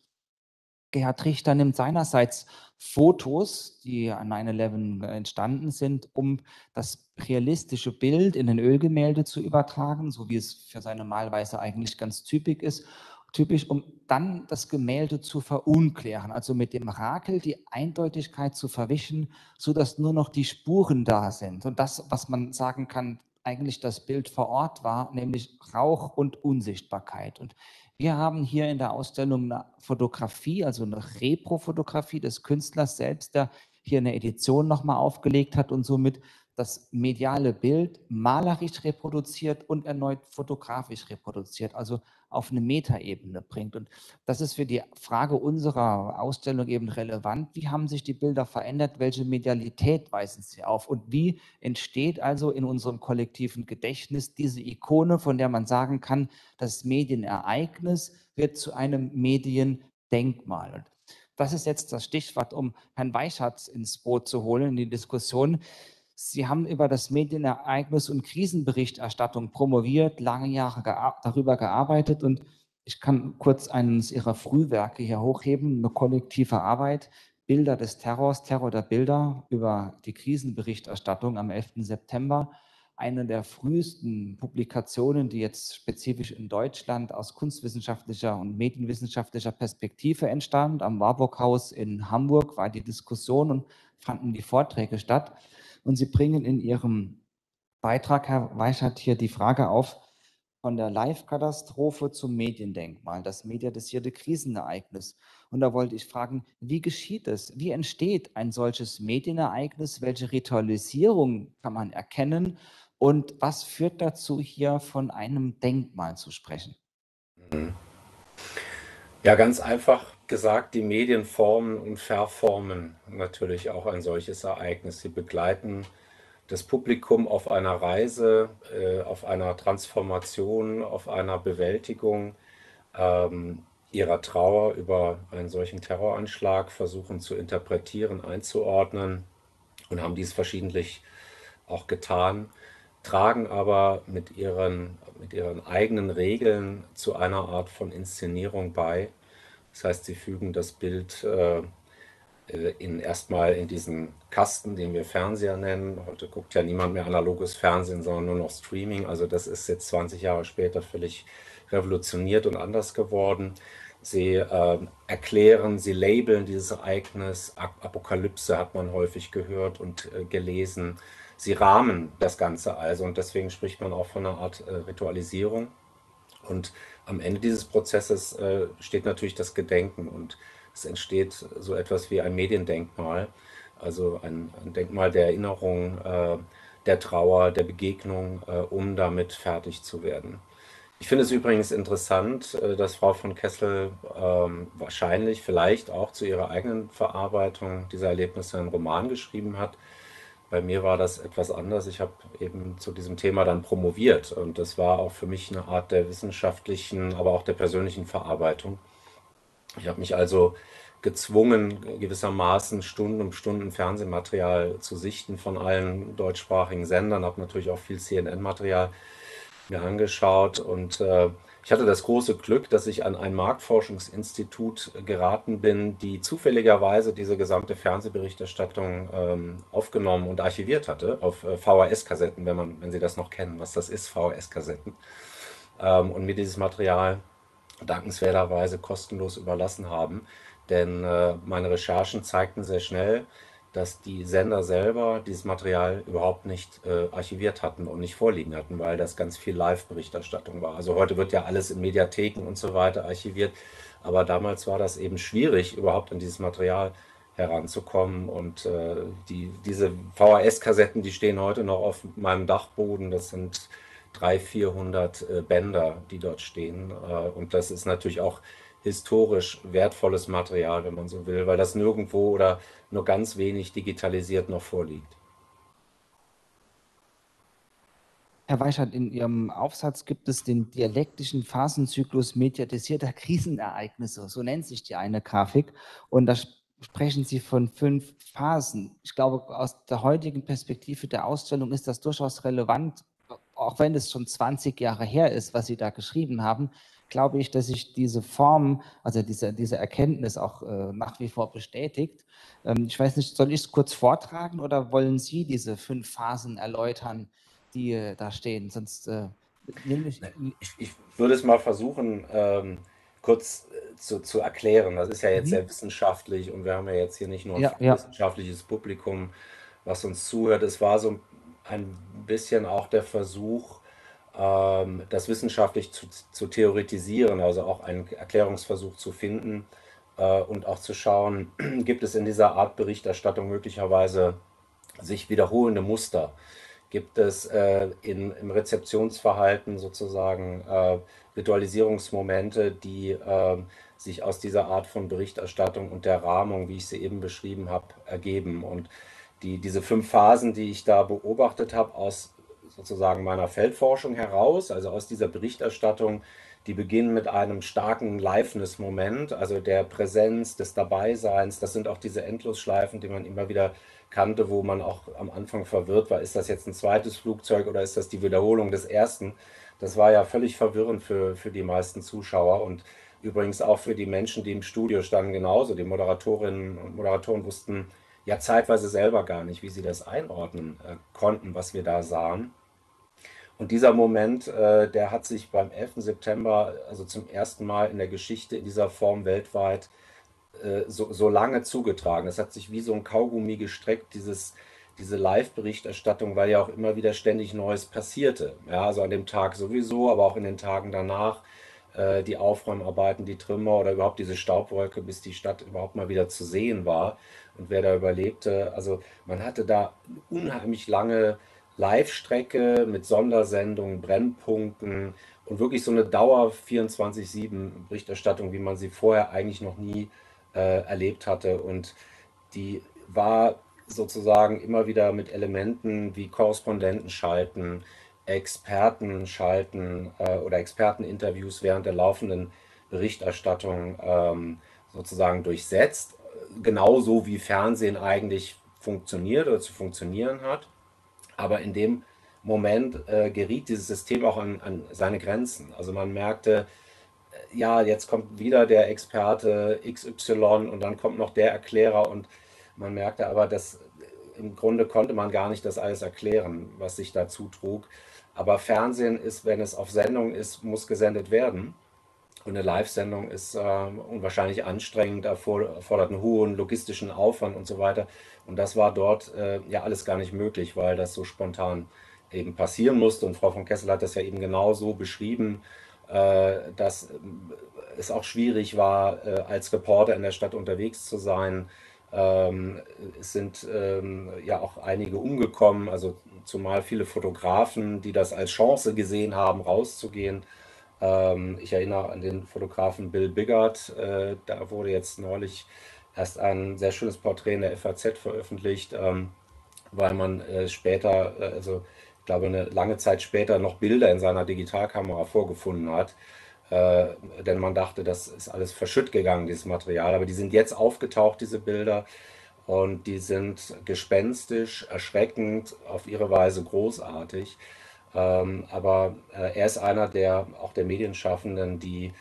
Gerhard Richter nimmt seinerseits Fotos, die an 9-11 entstanden sind, um das realistische Bild in ein Ölgemälde zu übertragen, so wie es für seine Malweise eigentlich ganz typisch ist, typisch, um dann das Gemälde zu verunklären, also mit dem Rakel die Eindeutigkeit zu verwischen, sodass nur noch die Spuren da sind. Und das, was man sagen kann, eigentlich das Bild vor Ort war, nämlich Rauch und Unsichtbarkeit. Und wir haben hier in der Ausstellung eine Fotografie, also eine Repro-Fotografie des Künstlers selbst, der hier eine Edition nochmal aufgelegt hat und somit das mediale Bild malerisch reproduziert und erneut fotografisch reproduziert, also auf eine Metaebene bringt. Und das ist für die Frage unserer Ausstellung eben relevant. Wie haben sich die Bilder verändert? Welche Medialität weisen sie auf? Und wie entsteht also in unserem kollektiven Gedächtnis diese Ikone, von der man sagen kann, das Medienereignis wird zu einem Mediendenkmal? Und das ist jetzt das Stichwort, um Herrn Weichert ins Boot zu holen in die Diskussion. Sie haben über das Medienereignis und Krisenberichterstattung promoviert, lange Jahre gear darüber gearbeitet und ich kann kurz eines Ihrer Frühwerke hier hochheben, eine kollektive Arbeit, Bilder des Terrors, Terror der Bilder über die Krisenberichterstattung am 11. September. Eine der frühesten Publikationen, die jetzt spezifisch in Deutschland aus kunstwissenschaftlicher und medienwissenschaftlicher Perspektive entstand. Am Warburg Haus in Hamburg war die Diskussion und fanden die Vorträge statt. Und Sie bringen in Ihrem Beitrag, Herr Weichert, hier die Frage auf, von der Live-Katastrophe zum Mediendenkmal, das mediatisierte Krisenereignis. Und da wollte ich fragen, wie geschieht es? Wie entsteht ein solches Medienereignis? Welche Ritualisierung kann man erkennen? Und was führt dazu, hier von einem Denkmal zu sprechen? Mhm. Ja, ganz einfach gesagt, die Medien formen und verformen natürlich auch ein solches Ereignis. Sie begleiten das Publikum auf einer Reise, äh, auf einer Transformation, auf einer Bewältigung ähm, ihrer Trauer über einen solchen Terroranschlag, versuchen zu interpretieren, einzuordnen und haben dies verschiedentlich auch getan, tragen aber mit ihren, mit ihren eigenen Regeln zu einer Art von Inszenierung bei das heißt, sie fügen das Bild äh, äh, in erstmal in diesen Kasten, den wir Fernseher nennen. Heute guckt ja niemand mehr analoges Fernsehen, sondern nur noch Streaming. Also das ist jetzt 20 Jahre später völlig revolutioniert und anders geworden. Sie äh, erklären, sie labeln dieses Ereignis. Apokalypse hat man häufig gehört und äh, gelesen. Sie rahmen das Ganze also und deswegen spricht man auch von einer Art äh, Ritualisierung. Und am Ende dieses Prozesses äh, steht natürlich das Gedenken und es entsteht so etwas wie ein Mediendenkmal, also ein, ein Denkmal der Erinnerung, äh, der Trauer, der Begegnung, äh, um damit fertig zu werden. Ich finde es übrigens interessant, äh, dass Frau von Kessel ähm, wahrscheinlich vielleicht auch zu ihrer eigenen Verarbeitung dieser Erlebnisse einen Roman geschrieben hat. Bei mir war das etwas anders. Ich habe eben zu diesem Thema dann promoviert und das war auch für mich eine Art der wissenschaftlichen, aber auch der persönlichen Verarbeitung. Ich habe mich also gezwungen, gewissermaßen Stunden um Stunden Fernsehmaterial zu sichten von allen deutschsprachigen Sendern, habe natürlich auch viel CNN-Material mir angeschaut und äh, ich hatte das große Glück, dass ich an ein Marktforschungsinstitut geraten bin, die zufälligerweise diese gesamte Fernsehberichterstattung ähm, aufgenommen und archiviert hatte auf äh, VHS-Kassetten, wenn wenn Sie das noch kennen, was das ist, VHS-Kassetten. Ähm, und mir dieses Material dankenswerterweise kostenlos überlassen haben, denn äh, meine Recherchen zeigten sehr schnell, dass die Sender selber dieses Material überhaupt nicht äh, archiviert hatten und nicht vorliegen hatten, weil das ganz viel Live-Berichterstattung war. Also heute wird ja alles in Mediatheken und so weiter archiviert, aber damals war das eben schwierig, überhaupt an dieses Material heranzukommen. Und äh, die, diese VHS-Kassetten, die stehen heute noch auf meinem Dachboden. Das sind 300, 400 äh, Bänder, die dort stehen. Äh, und das ist natürlich auch historisch wertvolles Material, wenn man so will, weil das nirgendwo oder nur ganz wenig digitalisiert noch vorliegt. Herr Weichert, in Ihrem Aufsatz gibt es den dialektischen Phasenzyklus mediatisierter [LAUGHS] Krisenereignisse, so nennt sich die eine Grafik. Und da sprechen Sie von fünf Phasen. Ich glaube, aus der heutigen Perspektive der Ausstellung ist das durchaus relevant, auch wenn es schon 20 Jahre her ist, was Sie da geschrieben haben glaube ich, dass sich diese Form, also diese, diese Erkenntnis auch äh, nach wie vor bestätigt. Ähm, ich weiß nicht, soll ich es kurz vortragen oder wollen Sie diese fünf Phasen erläutern, die äh, da stehen? Sonst äh, nehme ich, ich. Ich würde es mal versuchen, ähm, kurz äh, zu, zu erklären. Das ist ja jetzt mhm. sehr wissenschaftlich und wir haben ja jetzt hier nicht nur ein ja, ja. wissenschaftliches Publikum, was uns zuhört. Es war so ein bisschen auch der Versuch, ähm, das wissenschaftlich zu, zu, theoretisieren, also auch einen Erklärungsversuch zu finden äh, und auch zu schauen, [CLEARS THROAT] gibt es in dieser Art Berichterstattung möglicherweise sich wiederholende Muster? Gibt es äh, in, im Rezeptionsverhalten sozusagen äh, Ritualisierungsmomente, die äh, sich aus dieser Art von Berichterstattung und der Rahmung, wie ich sie eben beschrieben habe, ergeben? Und die, diese fünf Phasen, die ich da beobachtet habe, aus sozusagen meiner Feldforschung heraus, also aus dieser Berichterstattung, die beginnen mit einem starken Liveness-Moment, also der Präsenz, des Dabeiseins. Das sind auch diese Endlosschleifen, die man immer wieder kannte, wo man auch am Anfang verwirrt war, ist das jetzt ein zweites Flugzeug oder ist das die Wiederholung des ersten? Das war ja völlig verwirrend für, für die meisten Zuschauer und übrigens auch für die Menschen, die im Studio standen, genauso. Die Moderatorinnen und Moderatoren wussten ja zeitweise selber gar nicht, wie sie das einordnen äh, konnten, was wir da sahen. Und dieser Moment, äh, der hat sich beim 11. September, also zum ersten Mal in der Geschichte in dieser Form weltweit äh, so, so lange zugetragen. Es hat sich wie so ein Kaugummi gestreckt, dieses, diese Live-Berichterstattung, weil ja auch immer wieder ständig Neues passierte. Ja, also an dem Tag sowieso, aber auch in den Tagen danach äh, die Aufräumarbeiten, die Trümmer oder überhaupt diese Staubwolke, bis die Stadt überhaupt mal wieder zu sehen war und wer da überlebte. Also man hatte da unheimlich lange Live-Strecke mit Sondersendungen, Brennpunkten und wirklich so eine Dauer 24-7 Berichterstattung, wie man sie vorher eigentlich noch nie äh, erlebt hatte. Und die war sozusagen immer wieder mit Elementen wie Korrespondenten schalten, Experten schalten äh, oder Experteninterviews während der laufenden Berichterstattung ähm, sozusagen durchsetzt. Genauso wie Fernsehen eigentlich funktioniert oder zu funktionieren hat. Aber in dem Moment äh, geriet dieses System auch an, an, seine Grenzen. Also man merkte, äh, ja, jetzt kommt wieder der Experte XY und dann kommt noch der Erklärer und man merkte aber, dass äh, im Grunde konnte man gar nicht das alles erklären, was sich da zutrug. Aber Fernsehen ist, wenn es auf Sendung ist, muss gesendet werden. Und eine Live-Sendung ist äh, unwahrscheinlich anstrengend, erfordert einen hohen logistischen Aufwand und so weiter. Und das war dort äh, ja alles gar nicht möglich, weil das so spontan eben passieren musste. Und Frau von Kessel hat das ja eben genau so beschrieben, äh, dass es auch schwierig war, äh, als Reporter in der Stadt unterwegs zu sein. Ähm, es sind ähm, ja auch einige umgekommen, also zumal viele Fotografen, die das als Chance gesehen haben, rauszugehen. Ähm, ich erinnere an den Fotografen Bill Biggert, äh, da wurde jetzt neulich erst ein sehr schönes Porträt in der FAZ veröffentlicht, ähm, weil man äh, später, äh, also ich glaube eine lange Zeit später, noch Bilder in seiner Digitalkamera vorgefunden hat. Äh, denn man dachte, das ist alles verschütt gegangen, dieses Material. Aber die sind jetzt aufgetaucht, diese Bilder. Und die sind gespenstisch, erschreckend, auf ihre Weise großartig. Ähm, aber äh, er ist einer der auch der Medienschaffenden, die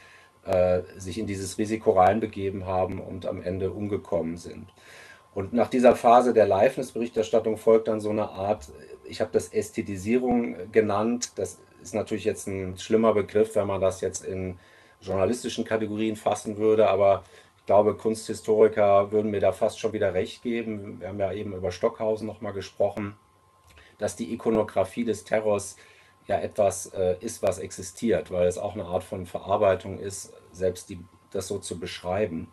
äh, sich in dieses Risiko reinbegeben haben und am Ende umgekommen sind. Und nach dieser Phase der Liveness-Berichterstattung folgt dann so eine Art, ich habe das Ästhetisierung genannt. Das ist natürlich jetzt ein schlimmer Begriff, wenn man das jetzt in journalistischen Kategorien fassen würde, aber ich glaube, Kunsthistoriker würden mir da fast schon wieder recht geben. Wir haben ja eben über Stockhausen nochmal gesprochen, dass die Ikonografie des Terrors ja etwas äh, ist, was existiert, weil es auch eine Art von Verarbeitung ist, selbst die, das so zu beschreiben.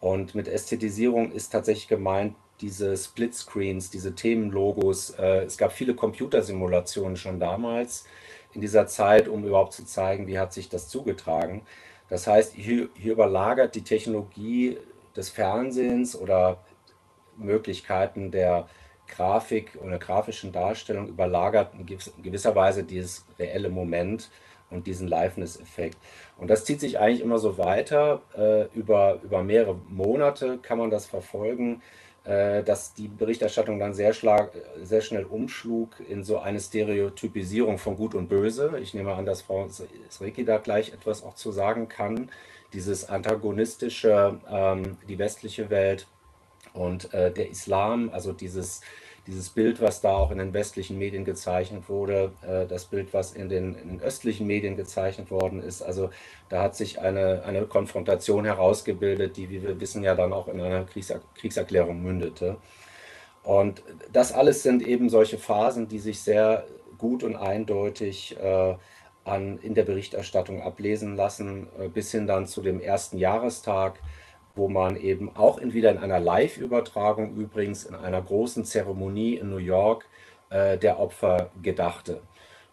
Und mit Ästhetisierung ist tatsächlich gemeint, diese Splitscreens, diese Themenlogos. Äh, es gab viele Computersimulationen schon damals in dieser Zeit, um überhaupt zu zeigen, wie hat sich das zugetragen. Das heißt, hier, hier überlagert die Technologie des Fernsehens oder Möglichkeiten der Grafik oder grafischen Darstellung überlagert in gewisser Weise dieses reelle Moment und diesen Liveness-Effekt. Und das zieht sich eigentlich immer so weiter. Äh, über, über mehrere Monate kann man das verfolgen. Äh, dass die Berichterstattung dann sehr, schlag, sehr schnell umschlug in so eine Stereotypisierung von Gut und Böse. Ich nehme an, dass Frau Sreki da gleich etwas auch zu sagen kann. Dieses antagonistische, ähm, die westliche Welt und äh, der Islam, also dieses dieses Bild, was da auch in den westlichen Medien gezeichnet wurde, äh, das Bild, was in den, in den, östlichen Medien gezeichnet worden ist. Also da hat sich eine, eine Konfrontation herausgebildet, die, wie wir wissen, ja dann auch in einer Kriegser Kriegserklärung mündete. Und das alles sind eben solche Phasen, die sich sehr gut und eindeutig äh, an, in der Berichterstattung ablesen lassen, äh, bis hin dann zu dem ersten Jahrestag wo man eben auch entweder in einer Live-Übertragung übrigens in einer großen Zeremonie in New York äh, der Opfer gedachte.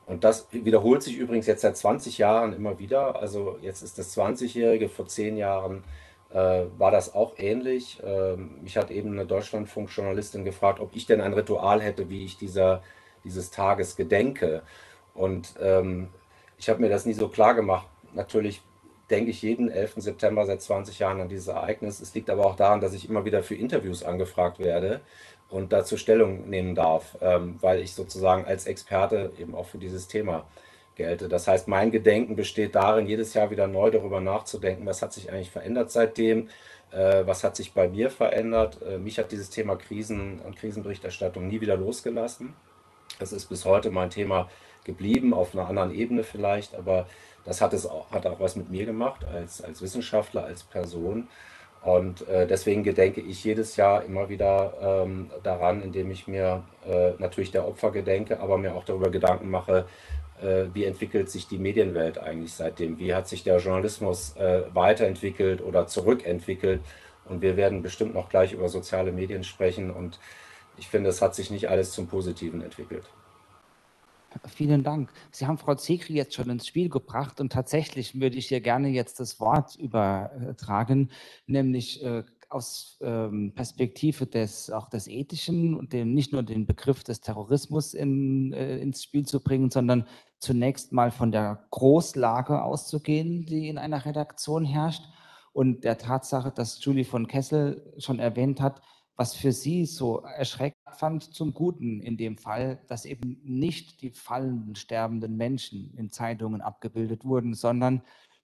Und das wiederholt sich übrigens jetzt seit 20 Jahren immer wieder. Also jetzt ist das 20-Jährige, vor zehn Jahren äh, war das auch ähnlich. Ähm, mich hat eben eine Deutschlandfunk-Journalistin gefragt, ob ich denn ein Ritual hätte, wie ich dieser dieses Tages gedenke. Und ähm, ich habe mir das nie so klar gemacht. Natürlich denke ich jeden 11. September seit 20 Jahren an dieses Ereignis. Es liegt aber auch daran, dass ich immer wieder für Interviews angefragt werde und dazu Stellung nehmen darf, ähm, weil ich sozusagen als Experte eben auch für dieses Thema gelte. Das heißt, mein Gedenken besteht darin, jedes Jahr wieder neu darüber nachzudenken, was hat sich eigentlich verändert seitdem, äh, was hat sich bei mir verändert. Äh, mich hat dieses Thema Krisen und Krisenberichterstattung nie wieder losgelassen. Das ist bis heute mein Thema geblieben, auf einer anderen Ebene vielleicht, aber das hat, es auch, hat auch was mit mir gemacht als, als Wissenschaftler, als Person. Und äh, deswegen gedenke ich jedes Jahr immer wieder ähm, daran, indem ich mir äh, natürlich der Opfer gedenke, aber mir auch darüber Gedanken mache, äh, wie entwickelt sich die Medienwelt eigentlich seitdem? Wie hat sich der Journalismus äh, weiterentwickelt oder zurückentwickelt? Und wir werden bestimmt noch gleich über soziale Medien sprechen. Und ich finde, es hat sich nicht alles zum Positiven entwickelt. Vielen Dank. Sie haben Frau Zekri jetzt schon ins Spiel gebracht und tatsächlich würde ich ihr gerne jetzt das Wort übertragen, nämlich äh, aus ähm, Perspektive des auch des Ethischen und dem, nicht nur den Begriff des Terrorismus in, äh, ins Spiel zu bringen, sondern zunächst mal von der Großlage auszugehen, die in einer Redaktion herrscht und der Tatsache, dass Julie von Kessel schon erwähnt hat, was für sie so erschreckend fand zum Guten in dem Fall, dass eben nicht die fallenden, sterbenden Menschen in Zeitungen abgebildet wurden, sondern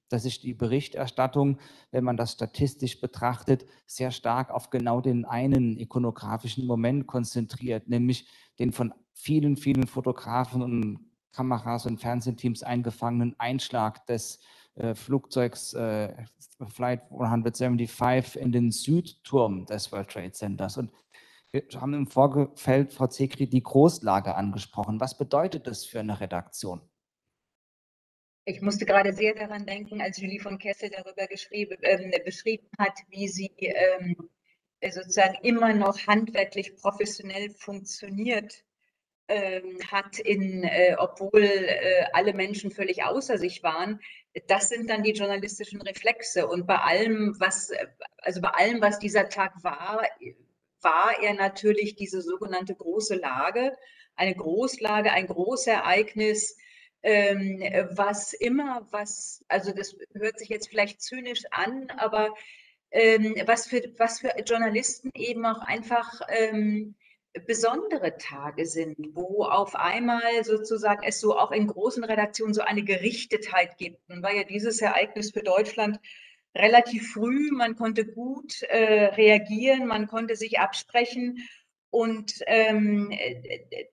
dass sich die Berichterstattung, wenn man das statistisch betrachtet, sehr stark auf genau den einen ikonografischen Moment konzentriert, nämlich den von vielen, vielen Fotografen und Kameras und Fernsehteams eingefangenen Einschlag des äh, Flugzeugs äh, Flight 175 in den Südturm des World Trade Centers. Und wir haben im Vorfeld, Frau Zekri, die Großlage angesprochen. Was bedeutet das für eine Redaktion? Ich musste gerade sehr daran denken, als Julie von Kessel darüber äh, beschrieben hat, wie sie ähm, sozusagen immer noch handwerklich professionell funktioniert ähm, hat, in, äh, obwohl äh, alle Menschen völlig außer sich waren, das sind dann die journalistischen Reflexe. Und bei allem, was, also bei allem, was dieser Tag war, war er natürlich diese sogenannte große Lage, eine Großlage, ein Großereignis, ähm, was immer, was, also das hört sich jetzt vielleicht zynisch an, aber ähm, was, für, was für Journalisten eben auch einfach ähm, besondere Tage sind, wo auf einmal sozusagen es so auch in großen Redaktionen so eine Gerichtetheit gibt. Nun war ja dieses Ereignis für Deutschland relativ früh, man konnte gut äh, reagieren, man konnte sich absprechen und ähm,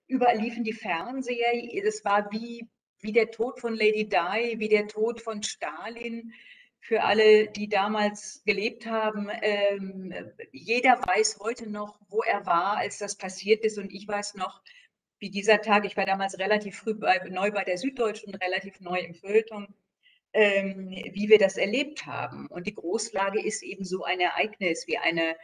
überall liefen die Fernseher. Es war wie, wie der Tod von Lady Di, wie der Tod von Stalin für alle, die damals gelebt haben. Ähm, jeder weiß heute noch, wo er war, als das passiert ist. Und ich weiß noch, wie dieser Tag, ich war damals relativ früh bei, neu bei der Süddeutschen, relativ neu im Feuilleton, ähm, wie wir das erlebt haben. Und die Großlage ist eben so ein Ereignis wie eine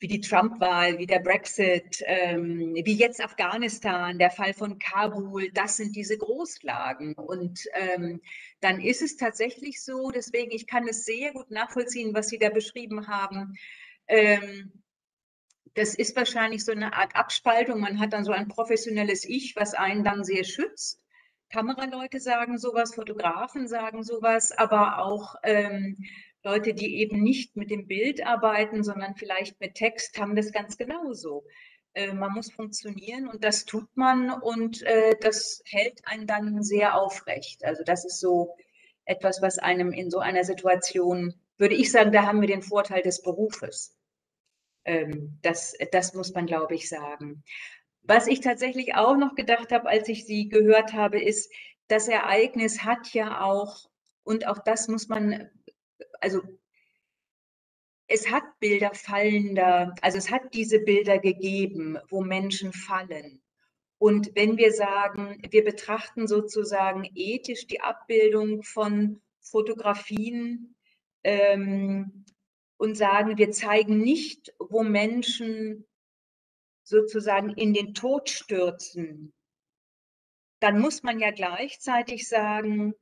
wie die Trump-Wahl, wie der Brexit, ähm, wie jetzt Afghanistan, der Fall von Kabul, das sind diese Großlagen. Und ähm, dann ist es tatsächlich so, deswegen, ich kann es sehr gut nachvollziehen, was Sie da beschrieben haben. Ähm, das ist wahrscheinlich so eine Art Abspaltung. Man hat dann so ein professionelles Ich, was einen dann sehr schützt. Kameraleute sagen sowas, Fotografen sagen sowas, aber auch ähm, Leute, die eben nicht mit dem Bild arbeiten, sondern vielleicht mit Text, haben das ganz genauso. Äh, man muss funktionieren und das tut man und äh, das hält einen dann sehr aufrecht. Also das ist so etwas, was einem in so einer Situation, würde ich sagen, da haben wir den Vorteil des Berufes. Ähm, das, das muss man, glaube ich, sagen. Was ich tatsächlich auch noch gedacht habe, als ich Sie gehört habe, ist, das Ereignis hat ja auch, und auch das muss man also es hat Bilder fallender, also es hat diese Bilder gegeben, wo Menschen fallen. Und wenn wir sagen, wir betrachten sozusagen ethisch die Abbildung von Fotografien ähm, und sagen, wir zeigen nicht, wo Menschen sozusagen in den Tod stürzen, dann muss man ja gleichzeitig sagen,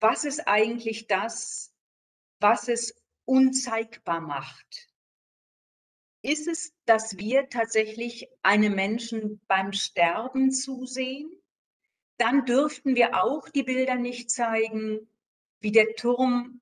was ist eigentlich das, was es unzeigbar macht. ist es, dass wir tatsächlich einem Menschen beim Sterben zusehen? Dann dürften wir auch die Bilder nicht zeigen, wie der Turm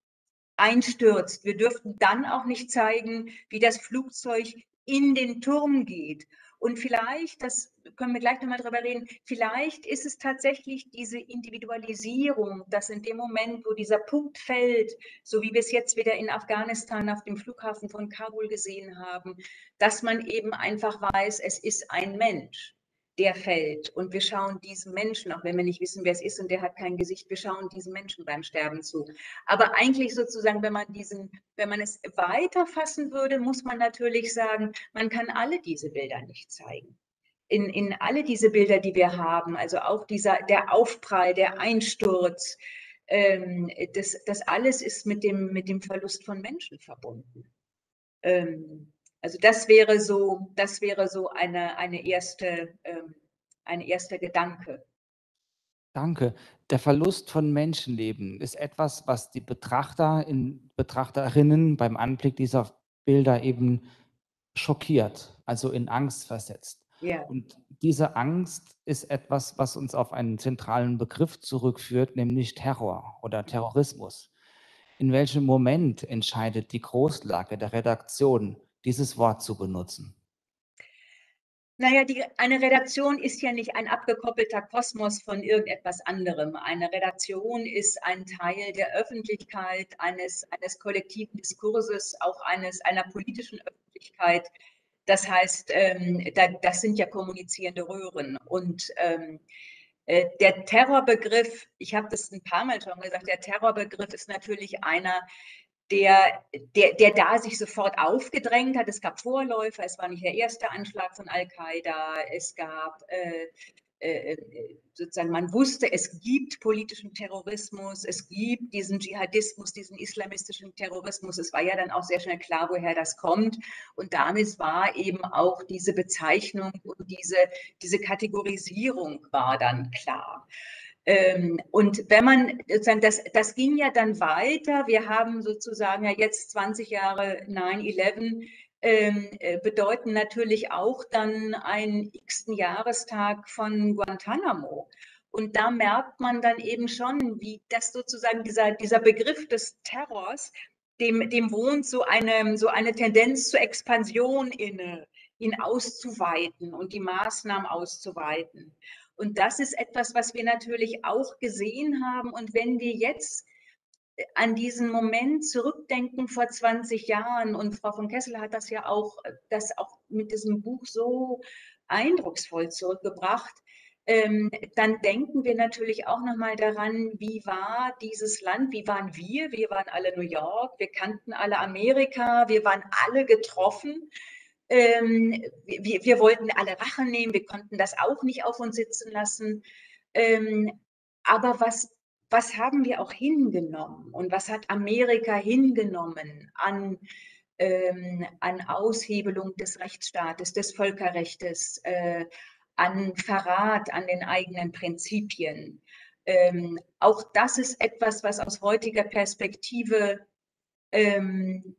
einstürzt. Wir dürften dann auch nicht zeigen, wie das Flugzeug in den Turm geht. Und vielleicht, das können wir gleich nochmal drüber reden, vielleicht ist es tatsächlich diese Individualisierung, dass in dem Moment, wo dieser Punkt fällt, so wie wir es jetzt wieder in Afghanistan auf dem Flughafen von Kabul gesehen haben, dass man eben einfach weiß, es ist ein Mensch der fällt. Und wir schauen diesem Menschen, auch wenn wir nicht wissen, wer es ist und der hat kein Gesicht, wir schauen diesem Menschen beim Sterben zu. Aber eigentlich sozusagen, wenn man diesen, wenn man es weiterfassen würde, muss man natürlich sagen, man kann alle diese Bilder nicht zeigen. In, in alle diese Bilder, die wir haben, also auch dieser, der Aufprall, der Einsturz, ähm, das, das alles ist mit dem, mit dem Verlust von Menschen verbunden. Ähm, also das wäre so, das wäre so eine, eine erste, ähm, ein erster Gedanke. Danke. Der Verlust von Menschenleben ist etwas, was die Betrachter in Betrachterinnen beim Anblick dieser Bilder eben schockiert, also in Angst versetzt. Ja. Und diese Angst ist etwas, was uns auf einen zentralen Begriff zurückführt, nämlich Terror oder Terrorismus. In welchem Moment entscheidet die Großlage der Redaktion, dieses Wort zu benutzen? Naja, die, eine Redaktion ist ja nicht ein abgekoppelter Kosmos von irgendetwas anderem. Eine Redaktion ist ein Teil der Öffentlichkeit, eines, eines kollektiven Diskurses, auch eines, einer politischen Öffentlichkeit. Das heißt, ähm, da, das sind ja kommunizierende Röhren. Und ähm, äh, der Terrorbegriff, ich habe das ein paar Mal schon gesagt, der Terrorbegriff ist natürlich einer, der, der, der da sich sofort aufgedrängt hat. Es gab Vorläufer, es war nicht der erste Anschlag von Al-Qaida, es gab äh, äh, sozusagen, man wusste, es gibt politischen Terrorismus, es gibt diesen Dschihadismus, diesen islamistischen Terrorismus. Es war ja dann auch sehr schnell klar, woher das kommt. Und damit war eben auch diese Bezeichnung und diese, diese Kategorisierung war dann klar. Ähm, und wenn man, das, das ging ja dann weiter. Wir haben sozusagen ja jetzt 20 Jahre 9-11 ähm, äh, bedeuten natürlich auch dann einen x-ten Jahrestag von Guantanamo. Und da merkt man dann eben schon, wie das sozusagen dieser, dieser Begriff des Terrors, dem, dem wohnt so eine, so eine Tendenz zur Expansion inne, ihn auszuweiten und die Maßnahmen auszuweiten. Und das ist etwas, was wir natürlich auch gesehen haben. Und wenn wir jetzt äh, an diesen Moment zurückdenken vor 20 Jahren, und Frau von Kessel hat das ja auch, äh, das auch mit diesem Buch so eindrucksvoll zurückgebracht, ähm, dann denken wir natürlich auch nochmal daran, wie war dieses Land, wie waren wir? Wir waren alle New York, wir kannten alle Amerika, wir waren alle getroffen ähm, wir, wir, wollten alle Rache nehmen, wir konnten das auch nicht auf uns sitzen lassen. Ähm, aber was, was haben wir auch hingenommen und was hat Amerika hingenommen an, ähm, an Aushebelung des Rechtsstaates, des Völkerrechts, äh, an Verrat an den eigenen Prinzipien? Ähm, auch das ist etwas, was aus heutiger Perspektive ähm,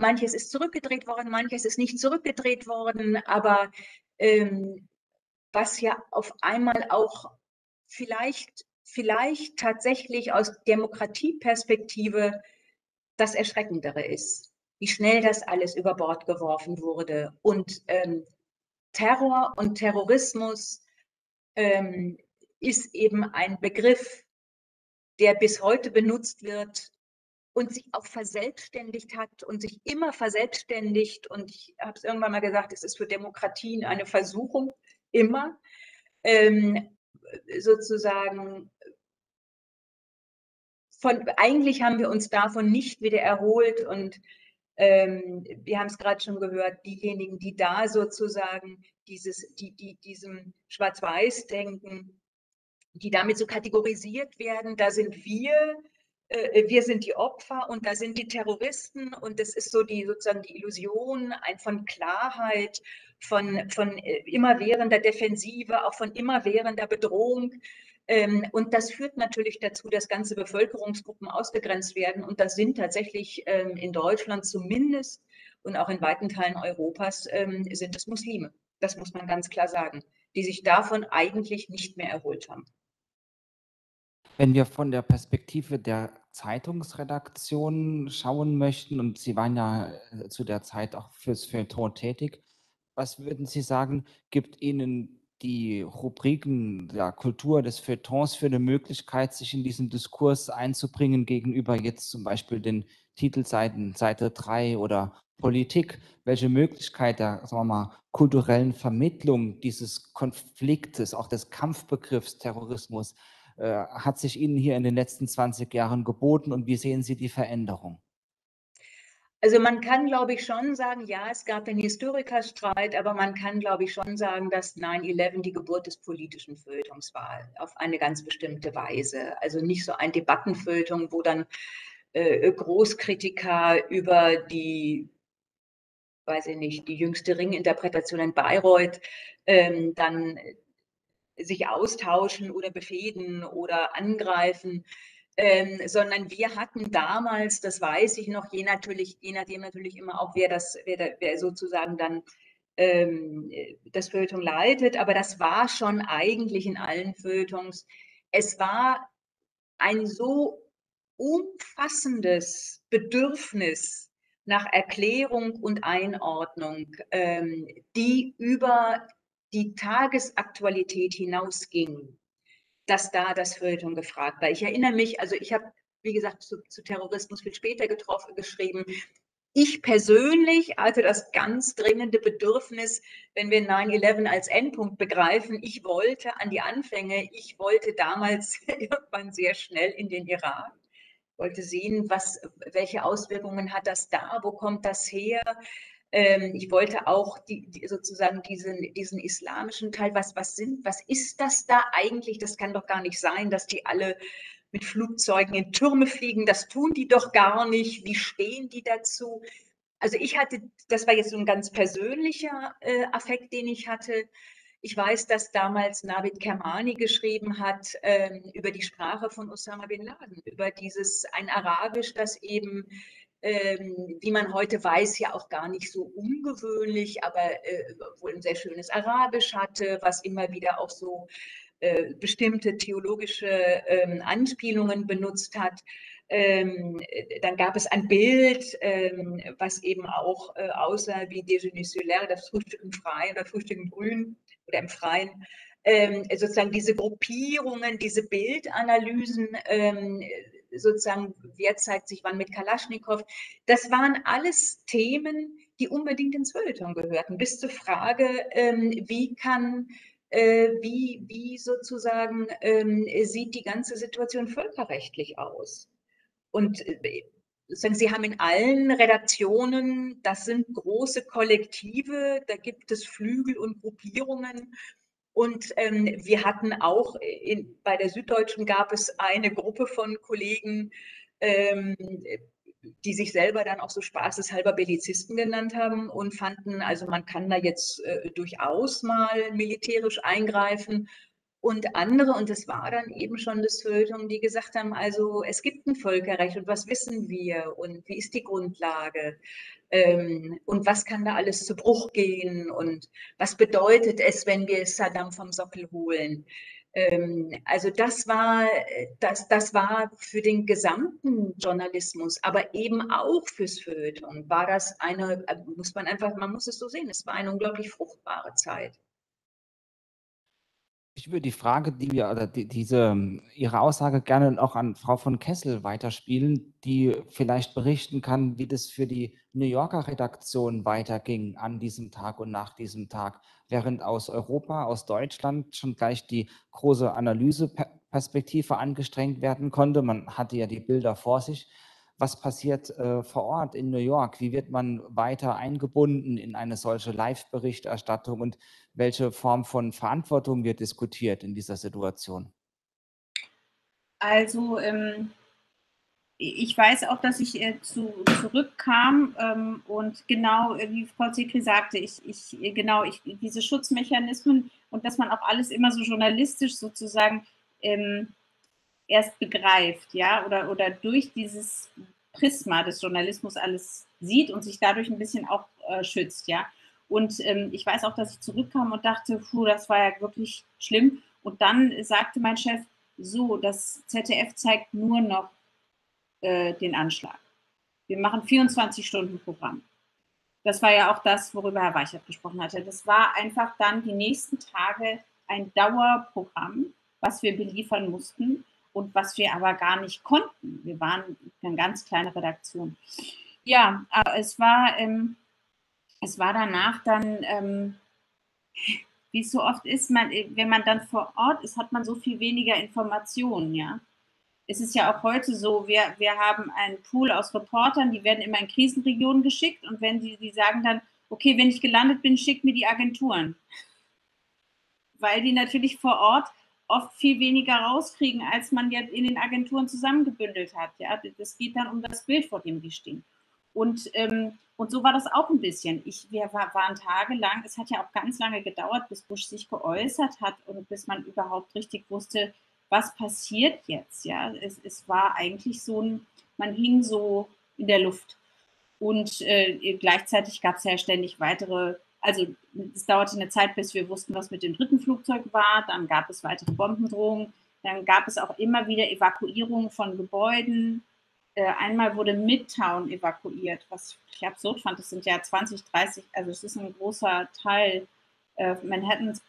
Manches ist zurückgedreht worden, manches ist nicht zurückgedreht worden, aber ähm, was ja auf einmal auch vielleicht, vielleicht tatsächlich aus Demokratieperspektive das Erschreckendere ist, wie schnell das alles über Bord geworfen wurde. Und ähm, Terror und Terrorismus ähm, ist eben ein Begriff, der bis heute benutzt wird, und sich auch verselbstständigt hat und sich immer verselbstständigt. Und ich habe es irgendwann mal gesagt, es ist für Demokratien eine Versuchung, immer ähm, sozusagen. Von, eigentlich haben wir uns davon nicht wieder erholt und ähm, wir haben es gerade schon gehört, diejenigen, die da sozusagen dieses, die, die diesem Schwarz-Weiß-Denken, die damit so kategorisiert werden, da sind wir, wir sind die Opfer und da sind die Terroristen und das ist so die sozusagen die Illusion von Klarheit, von, von äh, immerwährender Defensive, auch von immerwährender Bedrohung. Ähm, und das führt natürlich dazu, dass ganze Bevölkerungsgruppen ausgegrenzt werden. Und das sind tatsächlich ähm, in Deutschland zumindest und auch in weiten Teilen Europas ähm, sind es Muslime. Das muss man ganz klar sagen, die sich davon eigentlich nicht mehr erholt haben. Wenn wir von der Perspektive der Zeitungsredaktion schauen möchten, und Sie waren ja äh, zu der Zeit auch fürs Feuilleton tätig, was würden Sie sagen, gibt Ihnen die Rubriken der Kultur des Feuilletons für eine Möglichkeit, sich in diesen Diskurs einzubringen gegenüber jetzt zum Beispiel den Titelseiten, Seite 3 oder Politik? Welche Möglichkeit der sagen wir mal, kulturellen Vermittlung dieses Konfliktes, auch des Kampfbegriffs Terrorismus, hat sich Ihnen hier in den letzten 20 Jahren geboten und wie sehen Sie die Veränderung? Also man kann, glaube ich, schon sagen, ja, es gab einen Historikerstreit, aber man kann, glaube ich, schon sagen, dass 9-11 die Geburt des politischen Feuilletons war, auf eine ganz bestimmte Weise. Also nicht so ein Debattenfeuilleton, wo dann äh, Großkritiker über die, weiß ich nicht, die jüngste Ringinterpretation in Bayreuth ähm, dann sich austauschen oder befehden oder angreifen ähm, sondern wir hatten damals, das weiß ich noch, je, natürlich, je nachdem natürlich immer auch, wer das, wer, wer sozusagen dann ähm, das Feuilleton leitet, aber das war schon eigentlich in allen Feuilletons. Es war ein so umfassendes Bedürfnis nach Erklärung und Einordnung, ähm, die über die Tagesaktualität hinausging dass da das Feuilleton gefragt war. Ich erinnere mich, also ich habe, wie gesagt, zu, zu Terrorismus viel später getroffen, geschrieben. Ich persönlich hatte das ganz dringende Bedürfnis, wenn wir 9-11 als Endpunkt begreifen, ich wollte an die Anfänge, ich wollte damals [LAUGHS] irgendwann sehr schnell in den Irak, wollte sehen, was, welche Auswirkungen hat das da, wo kommt das her, ähm, ich wollte auch die, die, sozusagen diesen, diesen islamischen Teil, was, was sind, was ist das da eigentlich? Das kann doch gar nicht sein, dass die alle mit Flugzeugen in Türme fliegen. Das tun die doch gar nicht. Wie stehen die dazu? Also ich hatte, das war jetzt so ein ganz persönlicher äh, Affekt, den ich hatte. Ich weiß, dass damals Navid Kermani geschrieben hat ähm, über die Sprache von Osama bin Laden, über dieses ein Arabisch, das eben ähm, wie man heute weiß, ja auch gar nicht so ungewöhnlich, aber äh, wohl ein sehr schönes Arabisch hatte, was immer wieder auch so äh, bestimmte theologische ähm, Anspielungen benutzt hat. Ähm, dann gab es ein Bild, ähm, was eben auch äh, aussah wie Déjeuner sur l'air, das Frühstück im Freien oder Frühstück im Grün oder im Freien. Ähm, sozusagen diese Gruppierungen, diese Bildanalysen ähm, sozusagen, wer zeigt sich wann mit Kalaschnikow. Das waren alles Themen, die unbedingt ins Feuilleton gehörten, bis zur Frage, ähm, wie kann, äh, wie, wie sozusagen ähm, sieht die ganze Situation völkerrechtlich aus? Und äh, Sie haben in allen Redaktionen, das sind große Kollektive, da gibt es Flügel und Gruppierungen und ähm, wir hatten auch in, bei der Süddeutschen gab es eine Gruppe von Kollegen, ähm, die sich selber dann auch so spaßeshalber Bellizisten genannt haben und fanden, also man kann da jetzt äh, durchaus mal militärisch eingreifen. Und andere, und das war dann eben schon das Feuilleton, die gesagt haben, also es gibt ein Völkerrecht und was wissen wir und wie ist die Grundlage? Ähm, und was kann da alles zu Bruch gehen und was bedeutet es, wenn wir Saddam vom Sockel holen? Ähm, also das war, das, das war für den gesamten Journalismus, aber eben auch fürs Feuilleton war das eine, muss man einfach, man muss es so sehen, es war eine unglaublich fruchtbare Zeit. Ich würde die Frage, die wir oder die, diese Ihre Aussage gerne auch an Frau von Kessel weiterspielen, die vielleicht berichten kann, wie das für die New Yorker Redaktion weiterging an diesem Tag und nach diesem Tag, während aus Europa, aus Deutschland schon gleich die große Analyseperspektive angestrengt werden konnte. Man hatte ja die Bilder vor sich was passiert äh, vor Ort in New York? Wie wird man weiter eingebunden in eine solche Live-Berichterstattung und welche Form von Verantwortung wird diskutiert in dieser Situation? Also ähm, ich weiß auch, dass ich äh, zu, zurückkam ähm, und genau äh, wie Frau Zekri sagte, ich, ich äh, genau ich, diese Schutzmechanismen und dass man auch alles immer so journalistisch sozusagen ähm, erst begreift, ja, oder, oder durch dieses Prisma des Journalismus alles sieht und sich dadurch ein bisschen auch äh, schützt, ja. Und ähm, ich weiß auch, dass ich zurückkam und dachte, puh, das war ja wirklich schlimm. Und dann sagte mein Chef, so, das ZDF zeigt nur noch äh, den Anschlag. Wir machen 24 Stunden Programm. Das war ja auch das, worüber Herr Weichert gesprochen hatte. Das war einfach dann die nächsten Tage ein Dauerprogramm, was wir beliefern mussten und was wir aber gar nicht konnten. Wir waren eine ganz kleine Redaktion. Ja, aber es war, ähm, es war danach dann, ähm, wie es so oft ist, man, wenn man dann vor Ort ist, hat man so viel weniger Informationen, ja. Es ist ja auch heute so, wir, wir haben einen Pool aus Reportern, die werden immer in Krisenregionen geschickt und wenn die, die sagen dann, okay, wenn ich gelandet bin, schickt mir die Agenturen. Weil die natürlich vor Ort oft viel weniger rauskriegen, als man jetzt in den Agenturen zusammengebündelt hat. Ja, das geht dann um das Bild, vor dem die stehen. Und, ähm, und so war das auch ein bisschen. Ich, wir war, waren tagelang, es hat ja auch ganz lange gedauert, bis Bush sich geäußert hat und bis man überhaupt richtig wusste, was passiert jetzt. Ja, es, es war eigentlich so ein, man hing so in der Luft. Und äh, gleichzeitig gab es ja ständig weitere also es dauerte eine Zeit, bis wir wussten, was mit dem dritten Flugzeug war. Dann gab es weitere Bombendrohungen. Dann gab es auch immer wieder Evakuierungen von Gebäuden. Äh, einmal wurde Midtown evakuiert, was ich absurd fand. Das sind ja 20, 30, also es ist ein großer Teil äh, Manhattans.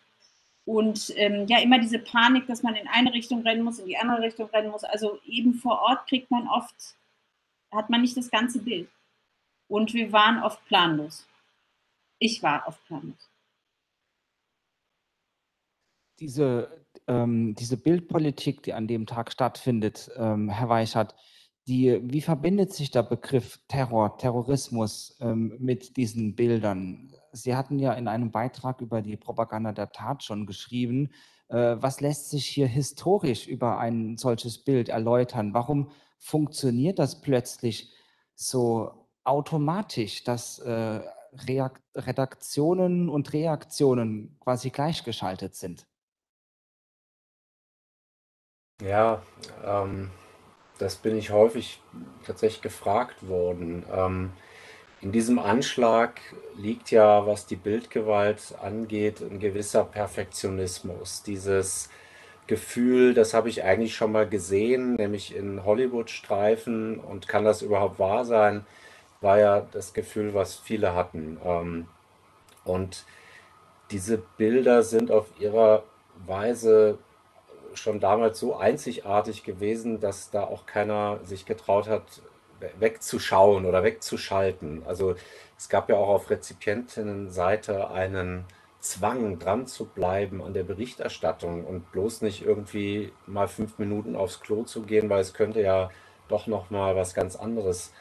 Und ähm, ja, immer diese Panik, dass man in eine Richtung rennen muss, in die andere Richtung rennen muss. Also eben vor Ort kriegt man oft, hat man nicht das ganze Bild. Und wir waren oft planlos. Ich war auf Planet. Diese, ähm, diese Bildpolitik, die an dem Tag stattfindet, ähm, Herr Weichert, die, wie verbindet sich der Begriff Terror, Terrorismus ähm, mit diesen Bildern? Sie hatten ja in einem Beitrag über die Propaganda der Tat schon geschrieben. Äh, was lässt sich hier historisch über ein solches Bild erläutern? Warum funktioniert das plötzlich so automatisch, dass äh, Redaktionen und Reaktionen quasi gleichgeschaltet sind? Ja, ähm, das bin ich häufig tatsächlich gefragt worden. Ähm, in diesem Anschlag liegt ja, was die Bildgewalt angeht, ein gewisser Perfektionismus. Dieses Gefühl, das habe ich eigentlich schon mal gesehen, nämlich in Hollywood-Streifen und kann das überhaupt wahr sein? War ja das Gefühl, was viele hatten. Ähm, und diese Bilder sind auf ihrer Weise schon damals so einzigartig gewesen, dass da auch keiner sich getraut hat, wegzuschauen oder wegzuschalten. Also es gab ja auch auf Rezipientinnenseite einen Zwang, dran zu bleiben an der Berichterstattung und bloß nicht irgendwie mal fünf Minuten aufs Klo zu gehen, weil es könnte ja doch noch mal was ganz anderes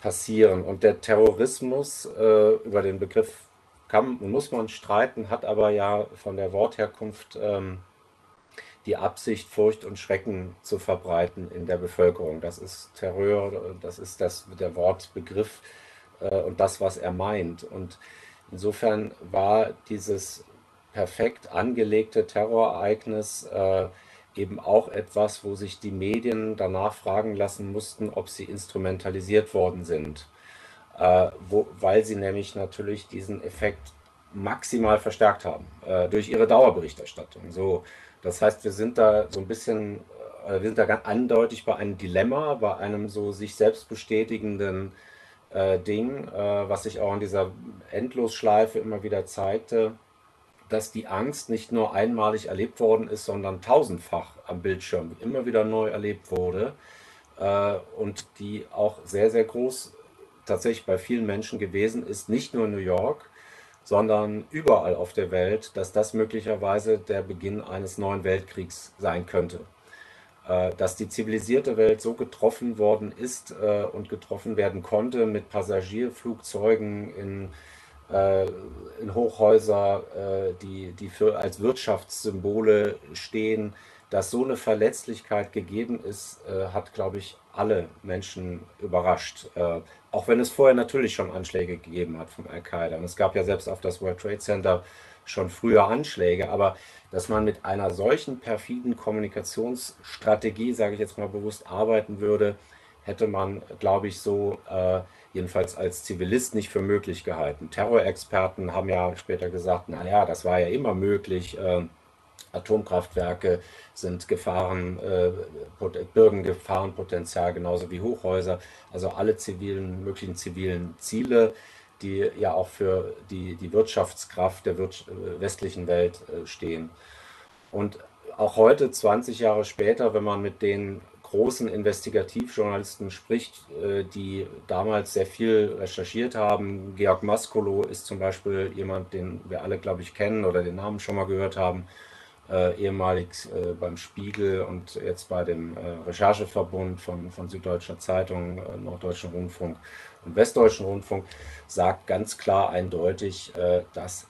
passieren. Und der Terrorismus, äh, über den Begriff kann muss man streiten, hat aber ja von der Wortherkunft ähm, die Absicht, Furcht und Schrecken zu verbreiten in der Bevölkerung. Das ist Terror, das ist das, der Wortbegriff äh, und das, was er meint. Und insofern war dieses perfekt angelegte Terrorereignis äh, eben auch etwas, wo sich die Medien danach fragen lassen mussten, ob sie instrumentalisiert worden sind, äh, wo, weil sie nämlich natürlich diesen Effekt maximal verstärkt haben äh, durch ihre Dauerberichterstattung. So, das heißt, wir sind da so ein bisschen, äh, wir sind da ganz eindeutig bei einem Dilemma, bei einem so sich selbst bestätigenden äh, Ding, äh, was sich auch in dieser Endlosschleife immer wieder zeigte dass die Angst nicht nur einmalig erlebt worden ist, sondern tausendfach am Bildschirm immer wieder neu erlebt wurde äh, und die auch sehr, sehr groß tatsächlich bei vielen Menschen gewesen ist, nicht nur in New York, sondern überall auf der Welt, dass das möglicherweise der Beginn eines neuen Weltkriegs sein könnte. Äh, dass die zivilisierte Welt so getroffen worden ist äh, und getroffen werden konnte mit Passagierflugzeugen in in Hochhäuser, äh, die, die für, als Wirtschaftssymbole stehen, dass so eine Verletzlichkeit gegeben ist, äh, hat, glaube ich, alle Menschen überrascht. Äh, auch wenn es vorher natürlich schon Anschläge gegeben hat vom Al-Qaida. Und es gab ja selbst auf das World Trade Center schon früher Anschläge. Aber dass man mit einer solchen perfiden Kommunikationsstrategie, sage ich jetzt mal bewusst, arbeiten würde, hätte man, glaube ich, so äh, jedenfalls als Zivilist nicht für möglich gehalten. Terrorexperten haben ja später gesagt, naja, das war ja immer möglich. Äh, Atomkraftwerke sind Gefahren, äh, birgen Gefahrenpotenzial genauso wie Hochhäuser. Also alle zivilen, möglichen zivilen Ziele, die ja auch für die, die Wirtschaftskraft der äh, westlichen Welt stehen. Und auch heute, 20 Jahre später, wenn man mit den großen Investigativjournalisten spricht, äh, die damals sehr viel recherchiert haben. Georg Maskolo ist zum Beispiel jemand, den wir alle, glaube ich, kennen oder den Namen schon mal gehört haben, äh, ehemalig äh, beim Spiegel und jetzt bei dem Rechercheverbund von, von Süddeutscher Zeitung, Norddeutschen Rundfunk und Westdeutschen Rundfunk, sagt ganz klar eindeutig, äh, das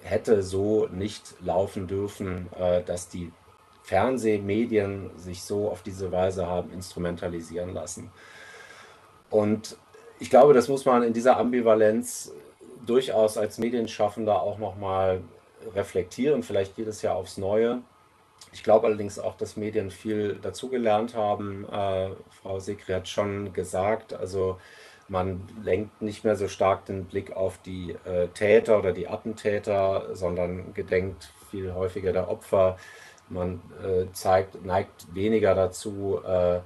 hätte so nicht laufen dürfen, dass die Fernsehmedien sich so auf diese Weise haben instrumentalisieren lassen. Und ich glaube, das muss man in dieser Ambivalenz durchaus als Medienschaffender auch nochmal reflektieren, vielleicht jedes Jahr aufs Neue. Ich glaube allerdings auch, dass Medien viel dazugelernt haben. Äh, Frau Sekri hat schon gesagt, also man lenkt nicht mehr so stark den Blick auf die äh, Täter oder die Attentäter, sondern gedenkt viel häufiger der Opfer. Man äh, zeigt, neigt weniger dazu, äh,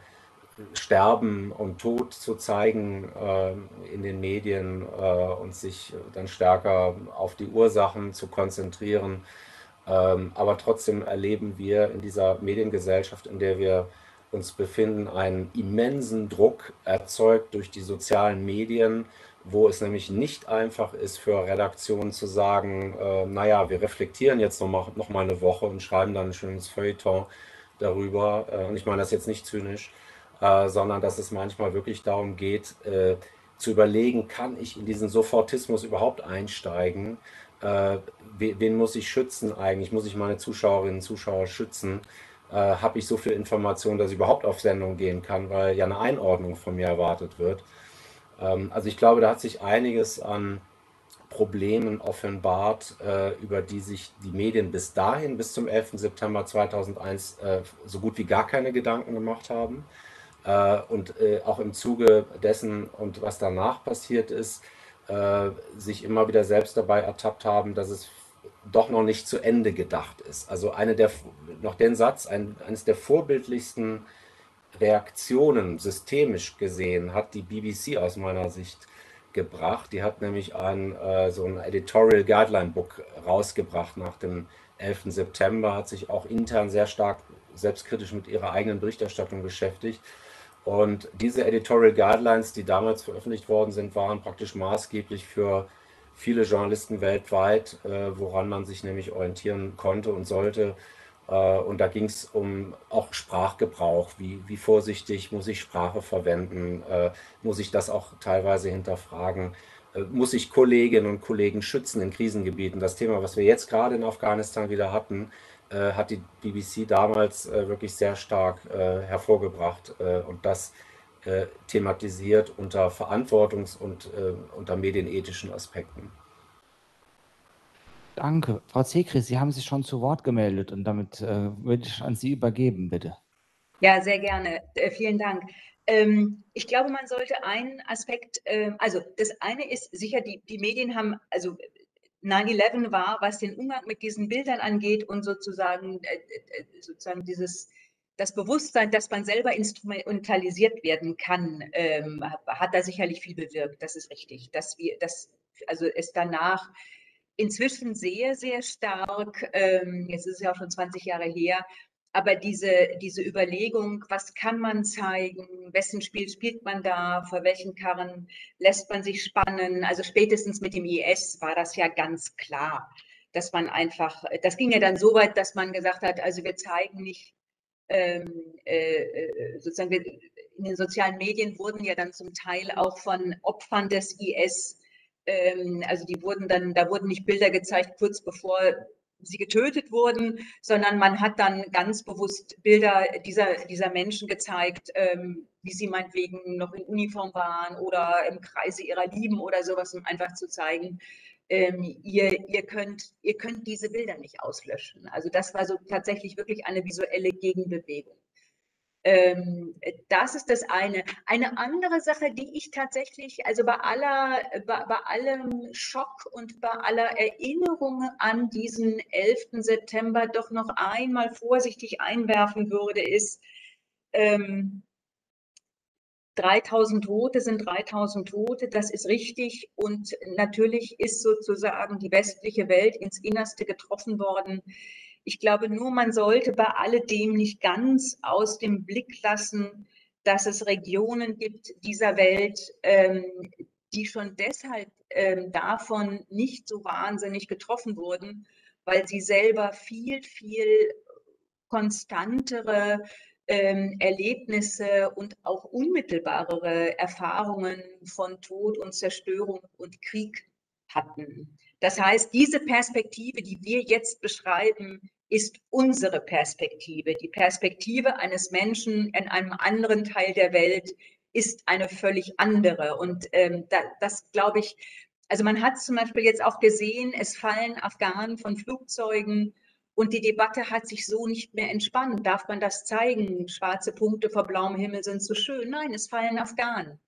Sterben und Tod zu zeigen äh, in den Medien äh, und sich dann stärker auf die Ursachen zu konzentrieren. Ähm, aber trotzdem erleben wir in dieser Mediengesellschaft, in der wir uns befinden, einen immensen Druck erzeugt durch die sozialen Medien, wo es nämlich nicht einfach ist für Redaktionen zu sagen, äh, naja, wir reflektieren jetzt noch mal, noch mal eine Woche und schreiben dann ein schönes Feuilleton darüber. Äh, und ich meine das jetzt nicht zynisch, äh, sondern dass es manchmal wirklich darum geht, äh, zu überlegen, kann ich in diesen Sofortismus überhaupt einsteigen? Äh, wen, muss ich schützen eigentlich? Muss ich meine Zuschauerinnen und Zuschauer schützen? Äh, Habe ich so viel Information, dass ich überhaupt auf Sendung gehen kann, weil ja eine Einordnung von mir erwartet wird? Ähm, also ich glaube, da hat sich einiges an Problemen offenbart, äh, über die sich die Medien bis dahin, bis zum 11. September 2001, äh, so gut wie gar keine Gedanken gemacht haben. Äh, und auch im Zuge dessen und was danach passiert ist, sich immer wieder selbst dabei ertappt haben, dass es doch noch nicht zu Ende gedacht ist. Also eine der, noch den Satz, ein, eines der vorbildlichsten Reaktionen systemisch gesehen hat die BBC aus meiner Sicht gebracht. Die hat nämlich ein, äh, so ein Editorial Guideline Book rausgebracht nach dem 11. September, hat sich auch intern sehr stark selbstkritisch mit ihrer eigenen Berichterstattung beschäftigt. Und diese Editorial Guidelines, die damals veröffentlicht worden sind, waren praktisch maßgeblich für viele Journalisten weltweit, äh, woran man sich nämlich orientieren konnte und sollte, und da ging es um auch Sprachgebrauch. Wie, wie vorsichtig muss ich Sprache verwenden? Äh, muss ich das auch teilweise hinterfragen? Äh, muss ich Kolleginnen und Kollegen schützen in Krisengebieten? Das Thema, was wir jetzt gerade in Afghanistan wieder hatten, hat die BBC damals wirklich sehr stark hervorgebracht und das thematisiert unter Verantwortungs- und unter medienethischen Aspekten. Danke. Frau Zekris, Sie haben sich schon zu Wort gemeldet und damit äh, würde ich an Sie übergeben, bitte. Ja, sehr gerne. Äh, vielen Dank. Ähm, ich glaube, man sollte einen Aspekt, äh, also das eine ist sicher, die, die Medien haben, also 9-11 war, was den Umgang mit diesen Bildern angeht und sozusagen, äh, äh, sozusagen dieses, das Bewusstsein, dass man selber instrumentalisiert werden kann, ähm, hat da sicherlich viel bewirkt. Das ist richtig. Dass wir, dass, also es danach inzwischen sehr, sehr stark, ähm, jetzt ist es ja auch schon 20 Jahre her, aber diese, diese Überlegung, was kann man zeigen, wessen Spiel spielt man da, vor welchen Karren lässt man sich spannen, also spätestens mit dem IS war das ja ganz klar, dass man einfach, das ging ja dann so weit, dass man gesagt hat, also wir zeigen nicht, ähm, äh, äh sozusagen, wir, in den sozialen Medien wurden ja dann zum Teil auch von Opfern des IS ähm, also die wurden dann, da wurden nicht Bilder gezeigt, kurz bevor sie getötet wurden, sondern man hat dann ganz bewusst Bilder dieser, dieser Menschen gezeigt, ähm, wie sie meinetwegen noch in Uniform waren oder im Kreise ihrer Lieben oder sowas, um einfach zu zeigen, ähm, ihr, ihr, könnt, ihr könnt diese Bilder nicht auslöschen. Also das war so tatsächlich wirklich eine visuelle Gegenbewegung. Ähm, das ist das eine. Eine andere Sache, die ich tatsächlich, also bei aller, bei, bei allem Schock und bei aller Erinnerung an diesen 11. September doch noch einmal vorsichtig einwerfen würde, ist, ähm, 3000 Tote sind 3000 Tote, das ist richtig. Und natürlich ist sozusagen die westliche Welt ins Innerste getroffen worden. Ich glaube nur, man sollte bei alledem nicht ganz aus dem Blick lassen, dass es Regionen gibt dieser Welt, ähm, die schon deshalb ähm, davon nicht so wahnsinnig getroffen wurden, weil sie selber viel, viel konstantere ähm, Erlebnisse und auch unmittelbarere Erfahrungen von Tod und Zerstörung und Krieg hatten. Das heißt, diese Perspektive, die wir jetzt beschreiben, ist unsere Perspektive. Die Perspektive eines Menschen in einem anderen Teil der Welt ist eine völlig andere. Und ähm, da, das glaube ich, also man hat zum Beispiel jetzt auch gesehen, es fallen Afghanen von Flugzeugen und die Debatte hat sich so nicht mehr entspannt. Darf man das zeigen? Schwarze Punkte vor blauem Himmel sind so schön. Nein, es fallen Afghanen.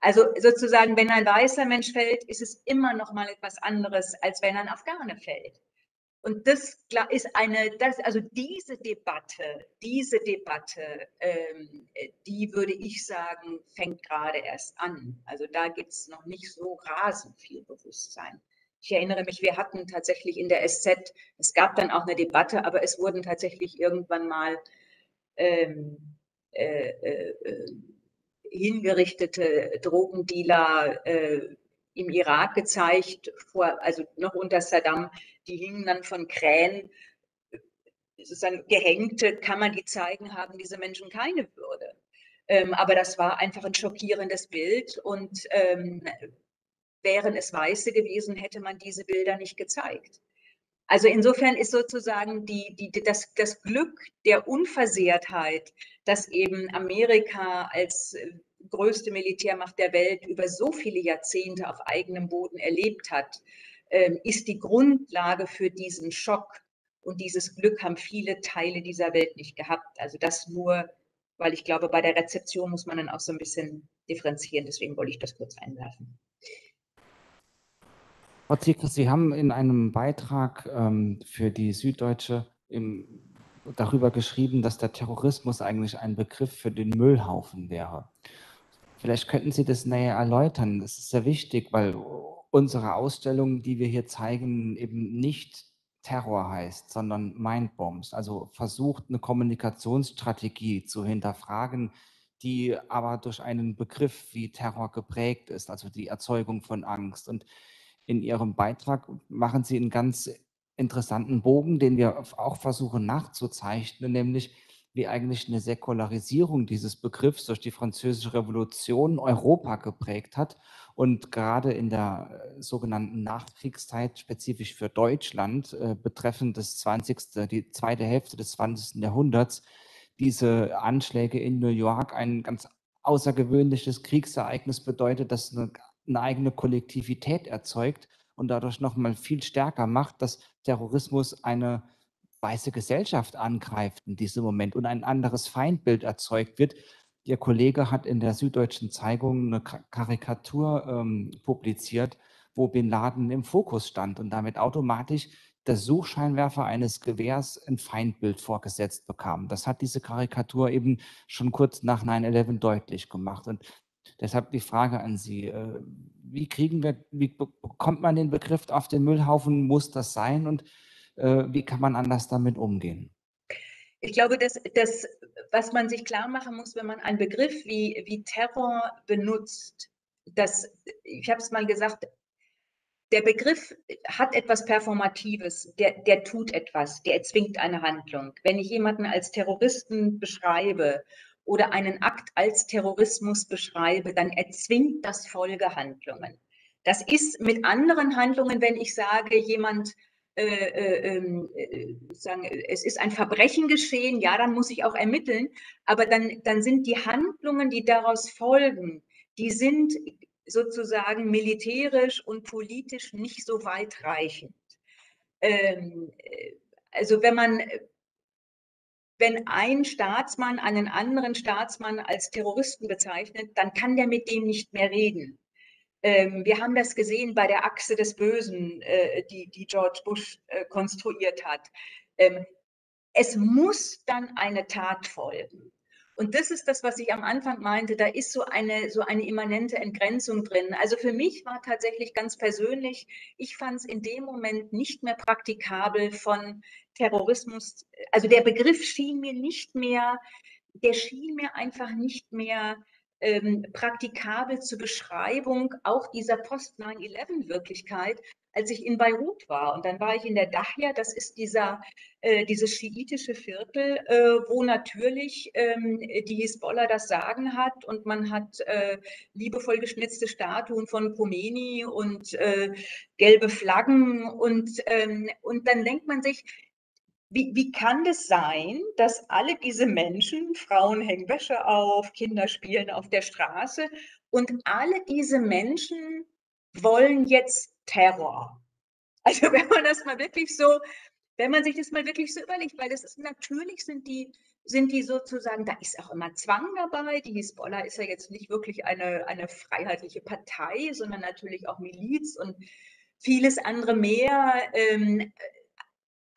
Also sozusagen, wenn ein weißer Mensch fällt, ist es immer noch mal etwas anderes, als wenn ein Afghane fällt. Und das ist eine, das, also diese Debatte, diese Debatte, ähm, die würde ich sagen, fängt gerade erst an. Also da gibt es noch nicht so rasend viel Bewusstsein. Ich erinnere mich, wir hatten tatsächlich in der SZ, es gab dann auch eine Debatte, aber es wurden tatsächlich irgendwann mal ähm, äh, äh, äh hingerichtete Drogendealer äh, im Irak gezeigt, vor, also noch unter Saddam, die hingen dann von Krähen, sozusagen Gehängte, kann man die zeigen, haben diese Menschen keine Würde. Ähm, aber das war einfach ein schockierendes Bild und ähm, wären es Weiße gewesen, hätte man diese Bilder nicht gezeigt. Also insofern ist sozusagen die, die, das, das Glück der Unversehrtheit, dass eben Amerika als äh, größte Militärmacht der Welt über so viele Jahrzehnte auf eigenem Boden erlebt hat, ist die Grundlage für diesen Schock. Und dieses Glück haben viele Teile dieser Welt nicht gehabt. Also das nur, weil ich glaube, bei der Rezeption muss man dann auch so ein bisschen differenzieren. Deswegen wollte ich das kurz einwerfen. Frau Ziegler, Sie haben in einem Beitrag ähm, für die Süddeutsche im, darüber geschrieben, dass der Terrorismus eigentlich ein Begriff für den Müllhaufen wäre. Vielleicht könnten Sie das näher erläutern. Das ist sehr wichtig, weil unsere Ausstellung, die wir hier zeigen, eben nicht Terror heißt, sondern Mindbombs. Also versucht eine Kommunikationsstrategie zu hinterfragen, die aber durch einen Begriff wie Terror geprägt ist, also die Erzeugung von Angst. Und in Ihrem Beitrag machen Sie einen ganz interessanten Bogen, den wir auch versuchen nachzuzeichnen, nämlich wie eigentlich eine Säkularisierung dieses Begriffs durch die Französische Revolution Europa geprägt hat und gerade in der äh, sogenannten Nachkriegszeit, spezifisch für Deutschland, äh, betreffend des 20., die zweite Hälfte des 20. Jahrhunderts, diese Anschläge in New York ein ganz außergewöhnliches Kriegsereignis bedeutet, das eine, eine eigene Kollektivität erzeugt und dadurch nochmal viel stärker macht, dass Terrorismus eine weiße Gesellschaft angreift in diesem Moment und ein anderes Feindbild erzeugt wird. Ihr Kollege hat in der Süddeutschen Zeitung eine Karikatur ähm, publiziert, wo Bin Laden im Fokus stand und damit automatisch der Suchscheinwerfer eines Gewehrs ein Feindbild vorgesetzt bekam. Das hat diese Karikatur eben schon kurz nach 9-11 deutlich gemacht. Und deshalb die Frage an Sie, äh, wie kriegen wir, wie bekommt man den Begriff auf den Müllhaufen, muss das sein? Und wie kann man anders damit umgehen? Ich glaube, dass das, was man sich klar machen muss, wenn man einen Begriff wie, wie Terror benutzt, dass, ich habe es mal gesagt, der Begriff hat etwas Performatives, der, der tut etwas, der erzwingt eine Handlung. Wenn ich jemanden als Terroristen beschreibe oder einen Akt als Terrorismus beschreibe, dann erzwingt das Folgehandlungen. Das ist mit anderen Handlungen, wenn ich sage, jemand äh, äh, ähm, äh, sagen, es ist ein Verbrechen geschehen, ja, dann muss ich auch ermitteln, aber dann, dann sind die Handlungen, die daraus folgen, die sind sozusagen militärisch und politisch nicht so weitreichend. Ähm, also wenn man wenn ein Staatsmann einen anderen Staatsmann als Terroristen bezeichnet, dann kann der mit dem nicht mehr reden. Ähm, wir haben das gesehen bei der Achse des Bösen, äh, die, die George Bush äh, konstruiert hat. Ähm, es muss dann eine Tat folgen. Und das ist das, was ich am Anfang meinte. Da ist so eine, so eine immanente Entgrenzung drin. Also für mich war tatsächlich ganz persönlich, ich fand es in dem Moment nicht mehr praktikabel von Terrorismus. Also der Begriff schien mir nicht mehr, der schien mir einfach nicht mehr ähm, praktikabel zur Beschreibung auch dieser Post-9-11-Wirklichkeit, als ich in Beirut war. Und dann war ich in der Dahia, das ist dieser, äh, dieses schiitische Viertel, äh, wo natürlich ähm, die Hisbollah das Sagen hat und man hat äh, liebevoll geschnitzte Statuen von Khomeini und äh, gelbe Flaggen und, ähm, und dann denkt man sich, wie, wie kann das sein, dass alle diese Menschen, Frauen hängen Wäsche auf, Kinder spielen auf der Straße und alle diese Menschen wollen jetzt Terror? Also wenn man das mal wirklich so, wenn man sich das mal wirklich so überlegt, weil das ist natürlich sind die, sind die sozusagen, da ist auch immer Zwang dabei. Die Hisbollah ist ja jetzt nicht wirklich eine, eine freiheitliche Partei, sondern natürlich auch Miliz und vieles andere mehr. Ähm,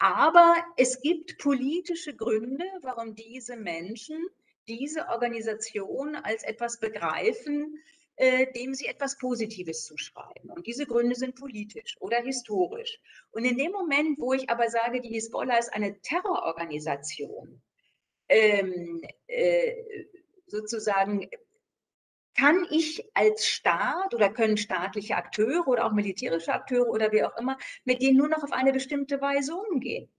aber es gibt politische Gründe, warum diese Menschen diese Organisation als etwas begreifen, äh, dem sie etwas Positives zuschreiben. Und diese Gründe sind politisch oder historisch. Und in dem Moment, wo ich aber sage, die Hisbollah ist eine Terrororganisation, ähm, äh, sozusagen kann ich als Staat oder können staatliche Akteure oder auch militärische Akteure oder wie auch immer mit denen nur noch auf eine bestimmte Weise umgehen.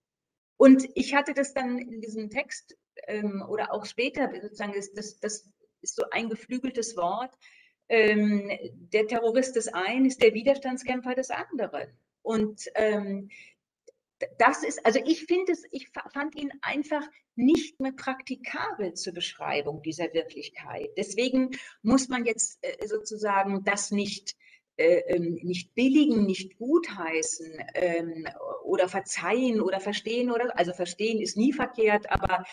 Und ich hatte das dann in diesem Text ähm, oder auch später, sozusagen, das, das, das ist so ein geflügeltes Wort, ähm, der Terrorist des einen ist der Widerstandskämpfer des anderen. Und ähm, das ist, also ich finde es, ich fand ihn einfach nicht mehr praktikabel zur Beschreibung dieser Wirklichkeit. Deswegen muss man jetzt äh, sozusagen das nicht, äh, ähm, nicht billigen, nicht gutheißen ähm, oder verzeihen oder verstehen oder, also verstehen ist nie verkehrt, aber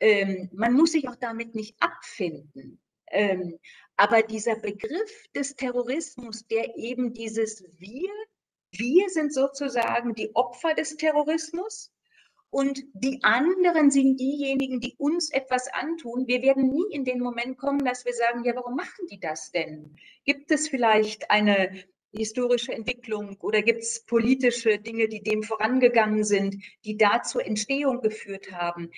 ähm, man muss sich auch damit nicht abfinden. Aber dieser Begriff des Terrorismus, der eben dieses Wir wir sind sozusagen die Opfer des Terrorismus und die anderen sind diejenigen, die uns etwas antun. Wir werden nie in den Moment kommen, dass wir sagen, ja, warum machen die das denn? Gibt es vielleicht eine historische Entwicklung oder gibt es politische Dinge, die dem vorangegangen sind, die da zur Entstehung geführt haben?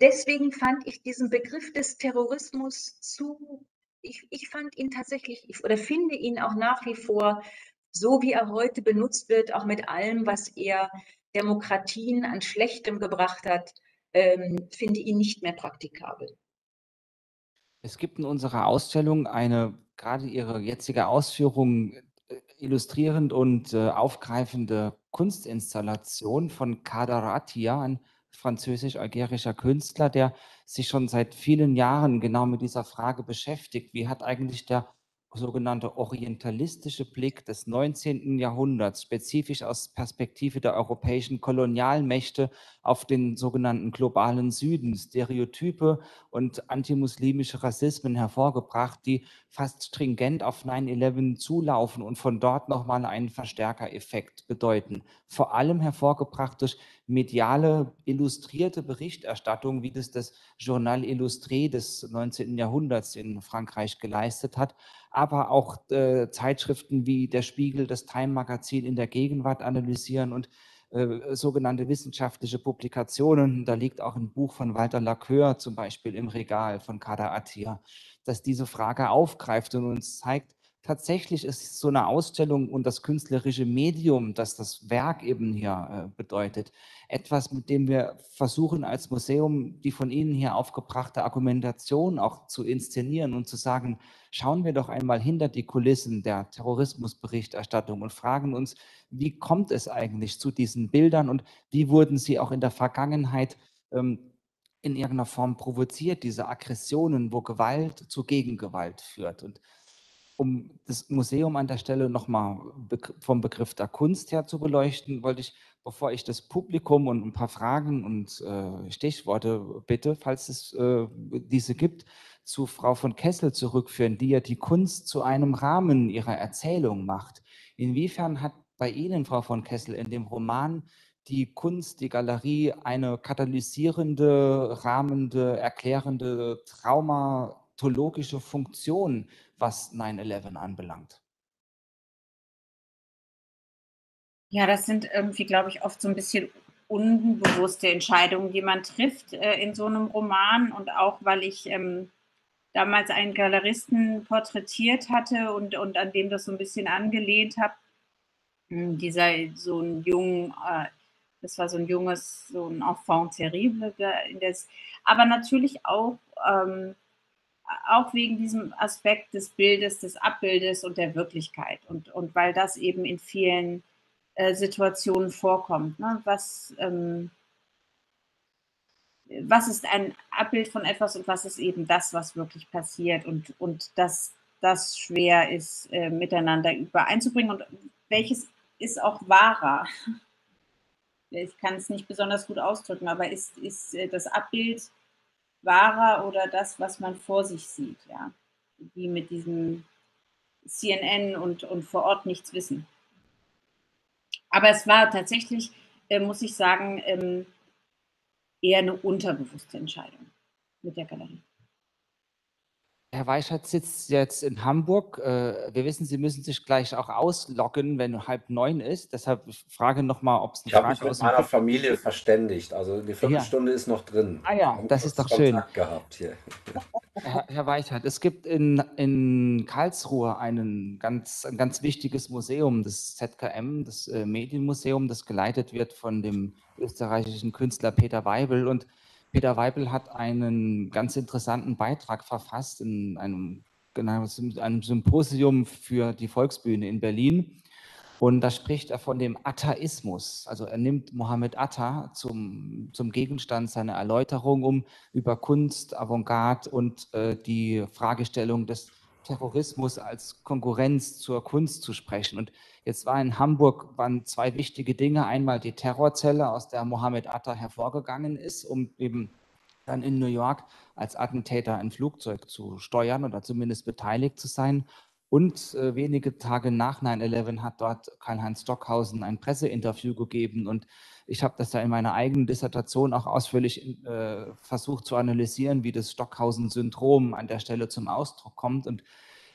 Deswegen fand ich diesen Begriff des Terrorismus zu, ich, ich fand ihn tatsächlich oder finde ihn auch nach wie vor so wie er heute benutzt wird, auch mit allem, was er Demokratien an Schlechtem gebracht hat, ähm, finde ihn nicht mehr praktikabel. Es gibt in unserer Ausstellung eine, gerade Ihre jetzige Ausführung äh, illustrierend und äh, aufgreifende Kunstinstallation von Kader Ratia, ein französisch-algerischer Künstler, der sich schon seit vielen Jahren genau mit dieser Frage beschäftigt. Wie hat eigentlich der sogenannte orientalistische Blick des 19. Jahrhunderts, spezifisch aus Perspektive der europäischen Kolonialmächte auf den sogenannten globalen Süden, Stereotype und antimuslimische Rassismen hervorgebracht, die fast stringent auf 9-11 zulaufen und von dort nochmal einen Verstärkereffekt bedeuten. Vor allem hervorgebracht durch mediale, illustrierte Berichterstattung, wie das das Journal Illustré des 19. Jahrhunderts in Frankreich geleistet hat, aber auch äh, Zeitschriften wie der Spiegel, das Time Magazin in der Gegenwart analysieren und äh, sogenannte wissenschaftliche Publikationen. Da liegt auch ein Buch von Walter Lacoeur zum Beispiel im Regal von Kader Atia, das diese Frage aufgreift und uns zeigt, tatsächlich ist so eine Ausstellung und das künstlerische Medium, das das Werk eben hier äh, bedeutet, etwas, mit dem wir versuchen als Museum die von Ihnen hier aufgebrachte Argumentation auch zu inszenieren und zu sagen, schauen wir doch einmal hinter die Kulissen der Terrorismusberichterstattung und fragen uns, wie kommt es eigentlich zu diesen Bildern und wie wurden sie auch in der Vergangenheit ähm, in irgendeiner Form provoziert, diese Aggressionen, wo Gewalt zu Gegengewalt führt. Und um das Museum an der Stelle nochmal vom Begriff der Kunst her zu beleuchten, wollte ich, bevor ich das Publikum und ein paar Fragen und äh, Stichworte bitte, falls es äh, diese gibt, zu Frau von Kessel zurückführen, die ja die Kunst zu einem Rahmen ihrer Erzählung macht. Inwiefern hat bei Ihnen, Frau von Kessel, in dem Roman die Kunst, die Galerie eine katalysierende, rahmende, erklärende, traumatologische Funktion, was 9-11 anbelangt? Ja, das sind irgendwie, glaube ich, oft so ein bisschen unbewusste Entscheidungen, die man trifft äh, in so einem Roman. Und auch, weil ich ähm, damals einen Galeristen porträtiert hatte und, und an dem das so ein bisschen angelehnt habe. Hm, dieser, so ein jungen, äh, das war so ein junges, so ein Enfant terrible. Das, aber natürlich auch, ähm, auch wegen diesem Aspekt des Bildes, des Abbildes und der Wirklichkeit. Und, und weil das eben in vielen äh, Situationen vorkommt. Ne? Was, ähm, was ist ein Abbild von etwas und was ist eben das, was wirklich passiert und, und dass das schwer ist, äh, miteinander übereinzubringen und welches ist auch wahrer. [LAUGHS] Ich kann es nicht besonders gut ausdrücken, aber ist, ist äh, das Abbild wahrer oder das, was man vor sich sieht, ja? Wie mit diesem CNN und, und vor Ort nichts wissen. Aber es war tatsächlich, äh, muss ich sagen, ähm, eher eine unterbewusste Entscheidung mit der Galerie. Herr Weichert sitzt jetzt in Hamburg. Äh, wir wissen, Sie müssen sich gleich auch ausloggen, wenn halb neun ist. Deshalb frage nochmal, ob es eine ich Frage Ich habe mich mit meiner Familie verständigt. Also die Viertelstunde ja. ist noch drin. Ah ja, das ist doch schön. Gehabt hier. [LAUGHS] Herr, Herr Weichert, es gibt in, in Karlsruhe einen ganz, ein ganz wichtiges Museum, das ZKM, das äh, Medienmuseum, das geleitet wird von dem österreichischen Künstler Peter Weibel. Und Peter Weibel hat einen ganz interessanten Beitrag verfasst in einem, genau, einem Symposium für die Volksbühne in Berlin. Und da spricht er von dem Atheismus. Also er nimmt Mohammed Atta zum, zum Gegenstand seiner Erläuterung, um über Kunst, Avantgarde und äh, die Fragestellung des Terrorismus als Konkurrenz zur Kunst zu sprechen. Und jetzt war in Hamburg waren zwei wichtige Dinge. Einmal die Terrorzelle, aus der Mohammed Atta hervorgegangen ist, um eben dann in New York als Attentäter ein Flugzeug zu steuern oder zumindest beteiligt zu sein. Und äh, wenige Tage nach 9-11 hat dort Karl-Heinz Stockhausen ein Presseinterview gegeben. Und ich habe das da in meiner eigenen Dissertation auch ausführlich äh, versucht zu analysieren, wie das Stockhausen-Syndrom an der Stelle zum Ausdruck kommt. Und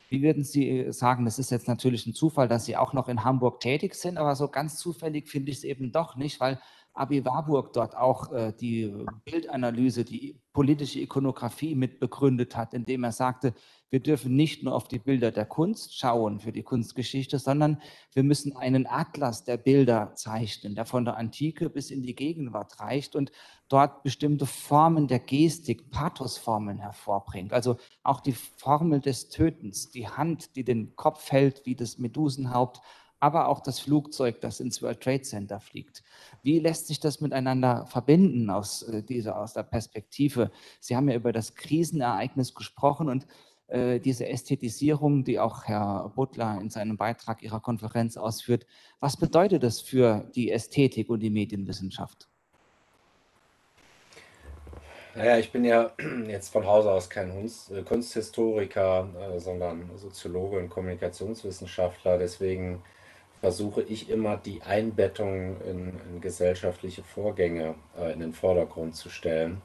wie würden Sie sagen, das ist jetzt natürlich ein Zufall, dass Sie auch noch in Hamburg tätig sind, aber so ganz zufällig finde ich es eben doch nicht, weil Abi Warburg dort auch äh, die Bildanalyse, die politische Ikonografie mit begründet hat, indem er sagte, wir dürfen nicht nur auf die Bilder der Kunst schauen für die Kunstgeschichte, sondern wir müssen einen Atlas der Bilder zeichnen, der von der Antike bis in die Gegenwart reicht und dort bestimmte Formen der Gestik, Pathosformen hervorbringt. Also auch die Formel des Tötens, die Hand, die den Kopf hält wie das Medusenhaupt, aber auch das Flugzeug, das ins World Trade Center fliegt. Wie lässt sich das miteinander verbinden aus, äh, dieser, aus der Perspektive? Sie haben ja über das Krisenereignis gesprochen und äh, diese Ästhetisierung, die auch Herr Butler in seinem Beitrag Ihrer Konferenz ausführt. Was bedeutet das für die Ästhetik und die Medienwissenschaft? Naja, ich bin ja [CLEARS THROAT] jetzt von Hause aus kein äh, Kunsthistoriker, sondern Soziologe und Kommunikationswissenschaftler. Deswegen versuche ich immer die Einbettung in, in gesellschaftliche Vorgänge äh, in den Vordergrund zu stellen.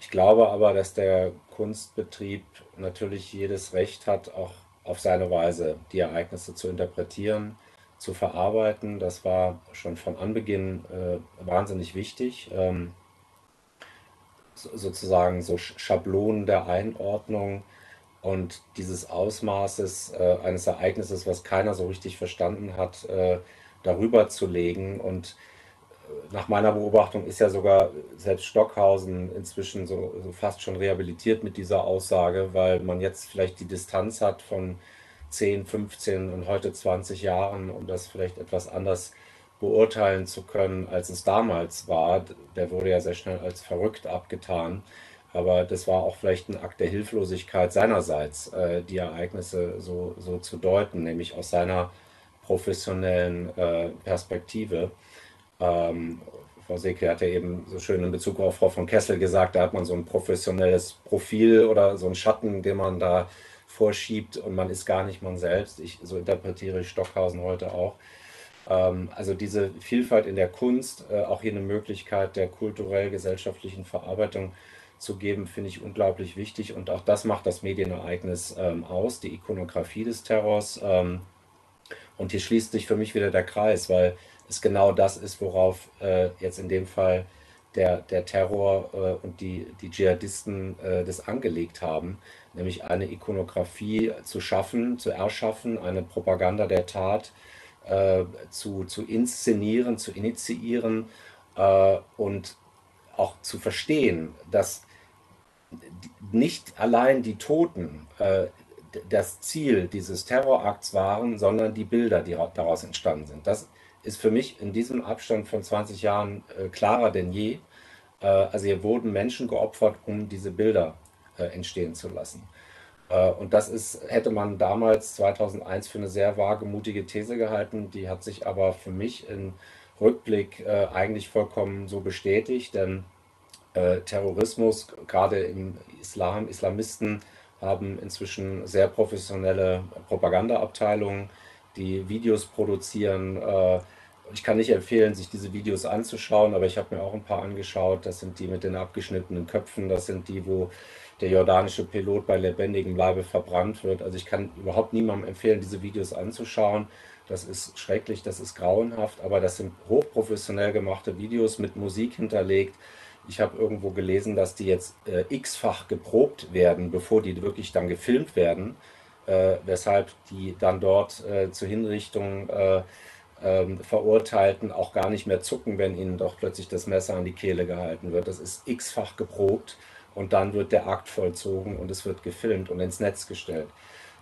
Ich glaube aber, dass der Kunstbetrieb natürlich jedes Recht hat, auch auf seine Weise die Ereignisse zu interpretieren, zu verarbeiten. Das war schon von Anbeginn äh, wahnsinnig wichtig. Ähm, so, sozusagen so Schablonen der Einordnung und dieses Ausmaßes äh, eines Ereignisses, was keiner so richtig verstanden hat, äh, darüber zu legen. Und äh, nach meiner Beobachtung ist ja sogar selbst Stockhausen inzwischen so, so, fast schon rehabilitiert mit dieser Aussage, weil man jetzt vielleicht die Distanz hat von 10, 15 und heute 20 Jahren, um das vielleicht etwas anders beurteilen zu können, als es damals war. Der wurde ja sehr schnell als verrückt abgetan. Aber das war auch vielleicht ein Akt der Hilflosigkeit seinerseits, äh, die Ereignisse so, so zu deuten, nämlich aus seiner professionellen äh, Perspektive. Ähm, Frau Seke hat ja eben so schön in Bezug auf Frau von Kessel gesagt, da hat man so ein professionelles Profil oder so einen Schatten, den man da vorschiebt und man ist gar nicht man selbst. Ich, so interpretiere ich Stockhausen heute auch. Ähm, also diese Vielfalt in der Kunst, äh, auch hier eine Möglichkeit der kulturell-gesellschaftlichen Verarbeitung zu geben, finde ich unglaublich wichtig. Und auch das macht das Medienereignis ähm, aus, die Ikonografie des Terrors. Ähm, und hier schließt sich für mich wieder der Kreis, weil es genau das ist, worauf äh, jetzt in dem Fall der, der Terror äh, und die, die Dschihadisten äh, das angelegt haben, nämlich eine Ikonografie zu schaffen, zu erschaffen, eine Propaganda der Tat äh, zu, zu inszenieren, zu initiieren äh, und auch zu verstehen, dass nicht allein die Toten äh, das Ziel dieses Terrorakts waren, sondern die Bilder, die daraus entstanden sind. Das ist für mich in diesem Abstand von 20 Jahren äh, klarer denn je. Äh, also hier wurden Menschen geopfert, um diese Bilder äh, entstehen zu lassen. Äh, und das ist, hätte man damals 2001 für eine sehr wagemutige These gehalten. Die hat sich aber für mich im Rückblick äh, eigentlich vollkommen so bestätigt, denn äh, Terrorismus, gerade im Islam, Islamisten haben inzwischen sehr professionelle Propagandaabteilungen, die Videos produzieren. Ich kann nicht empfehlen, sich diese Videos anzuschauen, aber ich habe mir auch ein paar angeschaut. Das sind die mit den abgeschnittenen Köpfen, das sind die, wo der jordanische Pilot bei lebendigem Leibe verbrannt wird. Also ich kann überhaupt niemandem empfehlen, diese Videos anzuschauen. Das ist schrecklich, das ist grauenhaft, aber das sind hochprofessionell gemachte Videos mit Musik hinterlegt. Ich habe irgendwo gelesen, dass die jetzt äh, x-fach geprobt werden, bevor die wirklich dann gefilmt werden, äh, weshalb die dann dort äh, zur Hinrichtung äh, ähm, Verurteilten auch gar nicht mehr zucken, wenn ihnen doch plötzlich das Messer an die Kehle gehalten wird. Das ist x-fach geprobt und dann wird der Akt vollzogen und es wird gefilmt und ins Netz gestellt.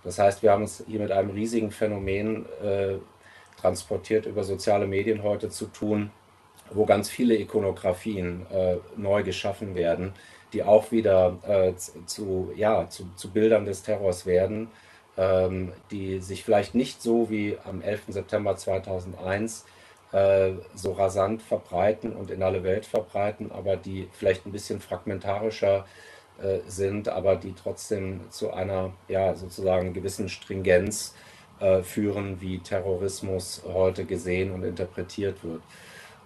Das heißt, wir haben es hier mit einem riesigen Phänomen äh, transportiert über soziale Medien heute zu tun, wo ganz viele Ikonografien äh, neu geschaffen werden, die auch wieder äh, zu, ja, zu, zu, Bildern des Terrors werden, ähm, die sich vielleicht nicht so wie am 11. September 2001 äh, so rasant verbreiten und in alle Welt verbreiten, aber die vielleicht ein bisschen fragmentarischer äh, sind, aber die trotzdem zu einer ja sozusagen gewissen Stringenz äh, führen, wie Terrorismus heute gesehen und interpretiert wird.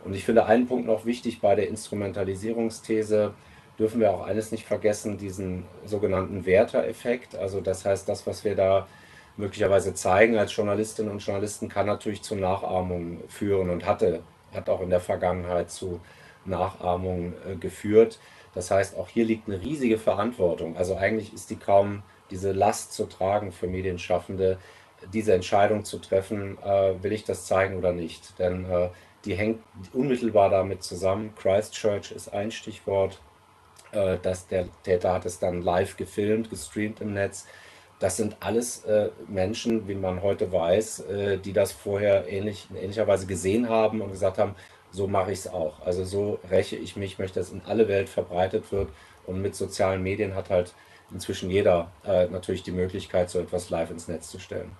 Und ich finde einen Punkt noch wichtig bei der Instrumentalisierungsthese, dürfen wir auch eines nicht vergessen, diesen sogenannten Werter-Effekt. Also das heißt, das, was wir da möglicherweise zeigen als Journalistinnen und Journalisten, kann natürlich zu Nachahmungen führen und hatte, hat auch in der Vergangenheit zu Nachahmungen äh, geführt. Das heißt, auch hier liegt eine riesige Verantwortung. Also eigentlich ist die kaum diese Last zu tragen für Medienschaffende, diese Entscheidung zu treffen, äh, will ich das zeigen oder nicht. Denn äh, die hängt unmittelbar damit zusammen. Christchurch ist ein Stichwort. Äh, dass der Täter hat es dann live gefilmt, gestreamt im Netz. Das sind alles äh, Menschen, wie man heute weiß, äh, die das vorher ähnlich, in ähnlicher Weise gesehen haben und gesagt haben, so mache ich es auch. Also so räche ich mich, möchte, dass in alle Welt verbreitet wird. Und mit sozialen Medien hat halt inzwischen jeder äh, natürlich die Möglichkeit, so etwas live ins Netz zu stellen.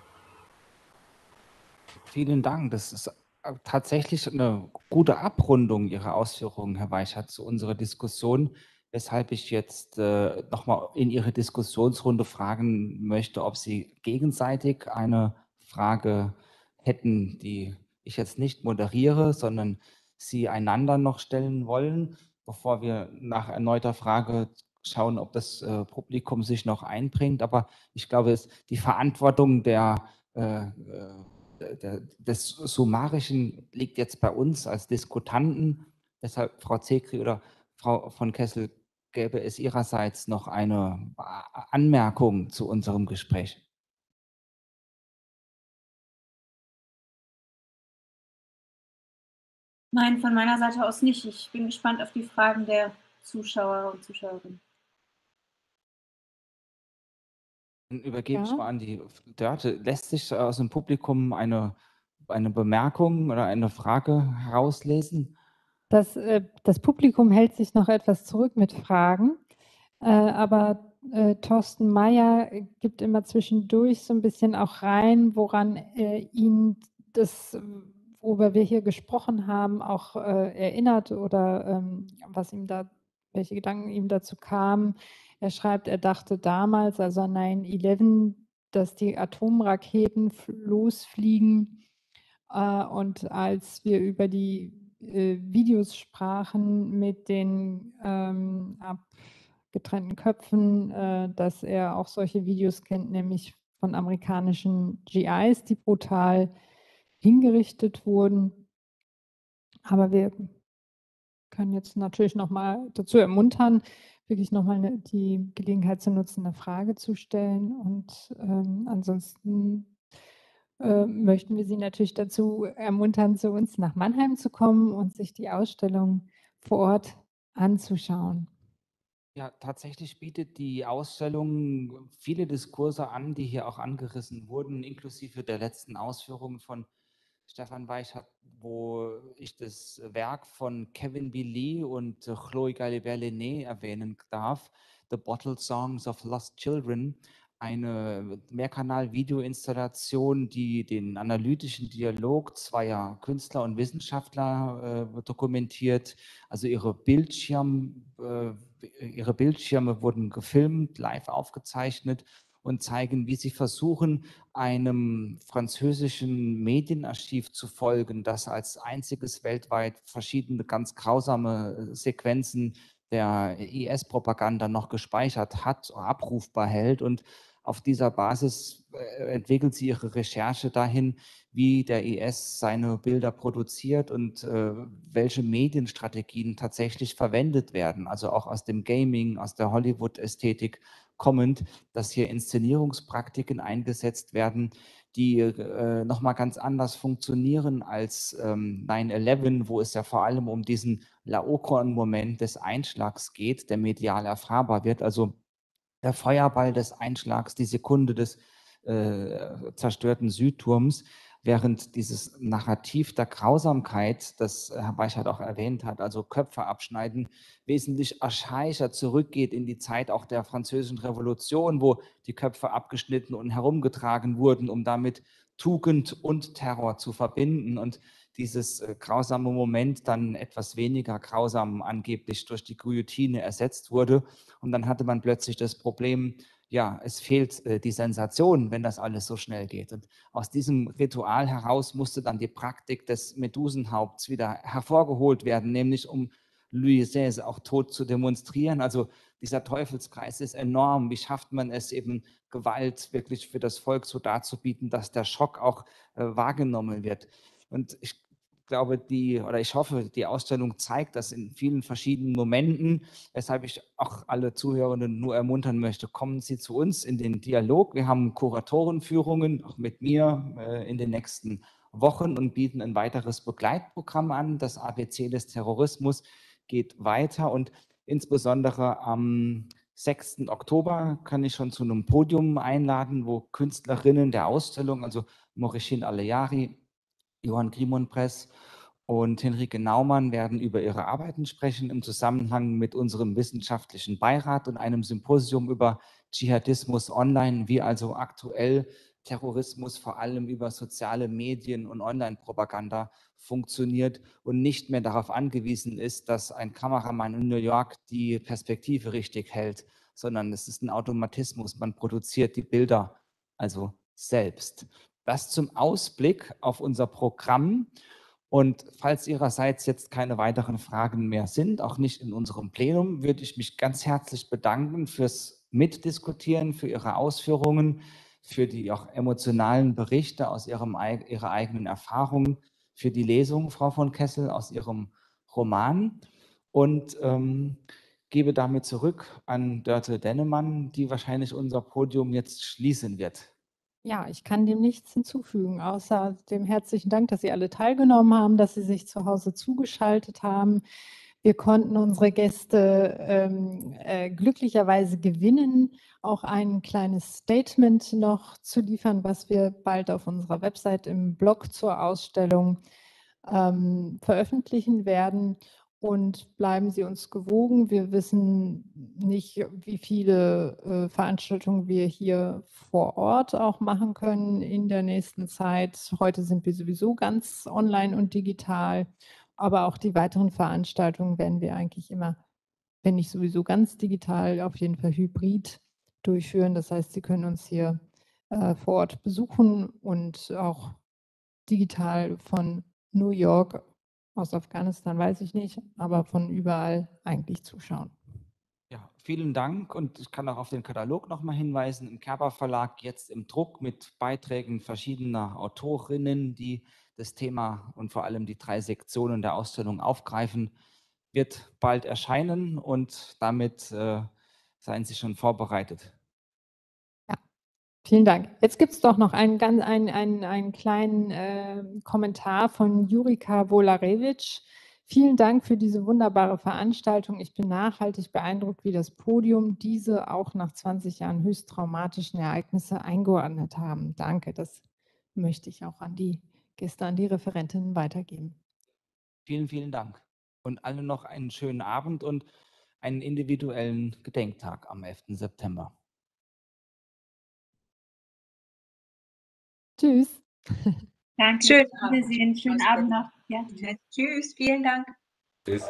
Vielen Dank. Das ist äh, tatsächlich eine gute Abrundung Ihrer Ausführungen, Herr Weichert, zu unserer Diskussion weshalb ich jetzt äh, nochmal in Ihre Diskussionsrunde fragen möchte, ob Sie gegenseitig eine Frage hätten, die ich jetzt nicht moderiere, sondern Sie einander noch stellen wollen, bevor wir nach erneuter Frage schauen, ob das äh, Publikum sich noch einbringt. Aber ich glaube, es, die Verantwortung der, äh, äh der, des Summarischen liegt jetzt bei uns als Diskutanten. Deshalb, Frau Zekri oder Frau von Kessel, gäbe es Ihrerseits noch eine Anmerkung zu unserem Gespräch? Nein, von meiner Seite aus nicht. Ich bin gespannt auf die Fragen der Zuschauer und Zuschauerinnen. Dann übergebe ja. ich mal an die Dörte. Lässt sich aus dem Publikum eine, eine Bemerkung oder eine Frage herauslesen? Das, äh, das Publikum hält sich noch etwas zurück mit Fragen. Äh, aber äh, Thorsten Mayer gibt immer zwischendurch so ein bisschen auch rein, woran ihn das, worüber wir hier gesprochen haben, auch äh, erinnert oder ähm, was ihm da, welche Gedanken ihm dazu kamen. Er schreibt, er dachte damals, also an 9-11, dass die Atomraketen losfliegen. Äh, und als wir über die äh, Videos sprachen mit den ähm, abgetrennten Köpfen, äh, dass er auch solche Videos kennt, nämlich von amerikanischen GIs, die brutal hingerichtet wurden. Aber wir können jetzt natürlich nochmal dazu ermuntern, wirklich nochmal ne, die Gelegenheit zu nutzen, eine Frage zu stellen. Und ähm, ansonsten äh, möchten wir Sie natürlich dazu ermuntern, zu uns nach Mannheim zu kommen und sich die Ausstellung vor Ort anzuschauen. Ja, tatsächlich bietet die Ausstellung viele Diskurse an, die hier auch angerissen wurden, inklusive der letzten Ausführungen von Stefan Weichert, wo ich das Werk von Kevin B. Lee und Chloe Galibert-Lené erwähnen darf, The Bottled Songs of Lost Children, eine Mehrkanal-Video-Installation, die den analytischen Dialog zweier Künstler und Wissenschaftler äh, dokumentiert. Also ihre, Bildschirm, äh, ihre Bildschirme wurden gefilmt, live aufgezeichnet und zeigen, wie sie versuchen, einem französischen Medienarchiv zu folgen, das als einziges weltweit verschiedene ganz grausame Sequenzen der IS-Propaganda noch gespeichert hat, abrufbar hält und auf dieser Basis äh, entwickelt sie ihre Recherche dahin, wie der IS seine Bilder produziert und äh, welche Medienstrategien tatsächlich verwendet werden. Also auch aus dem Gaming, aus der Hollywood-Ästhetik kommend, dass hier Inszenierungspraktiken eingesetzt werden, die äh, nochmal ganz anders funktionieren als ähm, 9-11, wo es ja vor allem um diesen Laokoon-Moment des Einschlags geht, der medial erfahrbar wird. Also der Feuerball des Einschlags, die Sekunde des äh, zerstörten Südturms, während dieses Narrativ der Grausamkeit, das Herr Beichert auch erwähnt hat, also Köpfe abschneiden, wesentlich archaischer zurückgeht in die Zeit auch der französischen Revolution, wo die Köpfe abgeschnitten und herumgetragen wurden, um damit Tugend und Terror zu verbinden und dieses äh, grausame Moment dann etwas weniger grausam angeblich durch die Guillotine ersetzt wurde. Und dann hatte man plötzlich das Problem, ja, es fehlt äh, die Sensation, wenn das alles so schnell geht. Und aus diesem Ritual heraus musste dann die Praktik des Medusenhaupts wieder hervorgeholt werden, nämlich um XVI auch tot zu demonstrieren. Also dieser Teufelskreis ist enorm. Wie schafft man es eben, Gewalt wirklich für das Volk so darzubieten, dass der Schock auch äh, wahrgenommen wird? Und ich glaube, die, oder ich hoffe, die Ausstellung zeigt das in vielen verschiedenen Momenten, weshalb ich auch alle Zuhörenden nur ermuntern möchte, kommen Sie zu uns in den Dialog. Wir haben Kuratorenführungen, auch mit mir äh, in den nächsten Wochen und bieten ein weiteres Begleitprogramm an. Das ABC des Terrorismus geht weiter und insbesondere am 6. Oktober kann ich schon zu einem Podium einladen, wo Künstlerinnen der Ausstellung, also Morichin Aleyari, Johann Grimon Press und Henrike Naumann werden über ihre Arbeiten sprechen im Zusammenhang mit unserem wissenschaftlichen Beirat und einem Symposium über Dschihadismus online, wie also aktuell Terrorismus vor allem über soziale Medien und Online-Propaganda funktioniert und nicht mehr darauf angewiesen ist, dass ein Kameramann in New York die Perspektive richtig hält, sondern es ist ein Automatismus. Man produziert die Bilder also selbst. Das zum Ausblick auf unser Programm. Und falls Ihrerseits jetzt keine weiteren Fragen mehr sind, auch nicht in unserem Plenum, würde ich mich ganz herzlich bedanken fürs Mitdiskutieren, für Ihre Ausführungen, für die auch emotionalen Berichte aus Ihrem, Ihrer eigenen Erfahrung, für die Lesung, Frau von Kessel, aus Ihrem Roman. Und ähm, gebe damit zurück an Dörte Dennemann, die wahrscheinlich unser Podium jetzt schließen wird. Ja, ich kann dem nichts hinzufügen, außer dem herzlichen Dank, dass Sie alle teilgenommen haben, dass Sie sich zu Hause zugeschaltet haben. Wir konnten unsere Gäste ähm, äh, glücklicherweise gewinnen, auch ein kleines Statement noch zu liefern, was wir bald auf unserer Website im Blog zur Ausstellung ähm, veröffentlichen werden. Und bleiben Sie uns gewogen. Wir wissen nicht, wie viele äh, Veranstaltungen wir hier vor Ort auch machen können in der nächsten Zeit. Heute sind wir sowieso ganz online und digital, aber auch die weiteren Veranstaltungen werden wir eigentlich immer, wenn nicht sowieso ganz digital, auf jeden Fall hybrid durchführen. Das heißt, Sie können uns hier äh, vor Ort besuchen und auch digital von New York aus Afghanistan weiß ich nicht, aber von überall eigentlich zuschauen. Ja, vielen Dank und ich kann auch auf den Katalog nochmal hinweisen. Im Kerber Verlag jetzt im Druck mit Beiträgen verschiedener Autorinnen, die das Thema und vor allem die drei Sektionen der Ausstellung aufgreifen, wird bald erscheinen und damit äh, seien Sie schon vorbereitet. Vielen Dank. Jetzt gibt es doch noch einen, ganz, einen, einen, einen kleinen äh, Kommentar von Jurika Volarewitsch. Vielen Dank für diese wunderbare Veranstaltung. Ich bin nachhaltig beeindruckt, wie das Podium diese auch nach 20 Jahren höchst traumatischen Ereignisse eingeordnet haben. Danke, das möchte ich auch an die Gäste, an die Referentinnen weitergeben. Vielen, vielen Dank. Und allen noch einen schönen Abend und einen individuellen Gedenktag am 11. September. Tschüss. Danke. Schön. Wiedersehen. Schönen Abend noch. Ja. Tschüss, vielen Dank. Tschüss.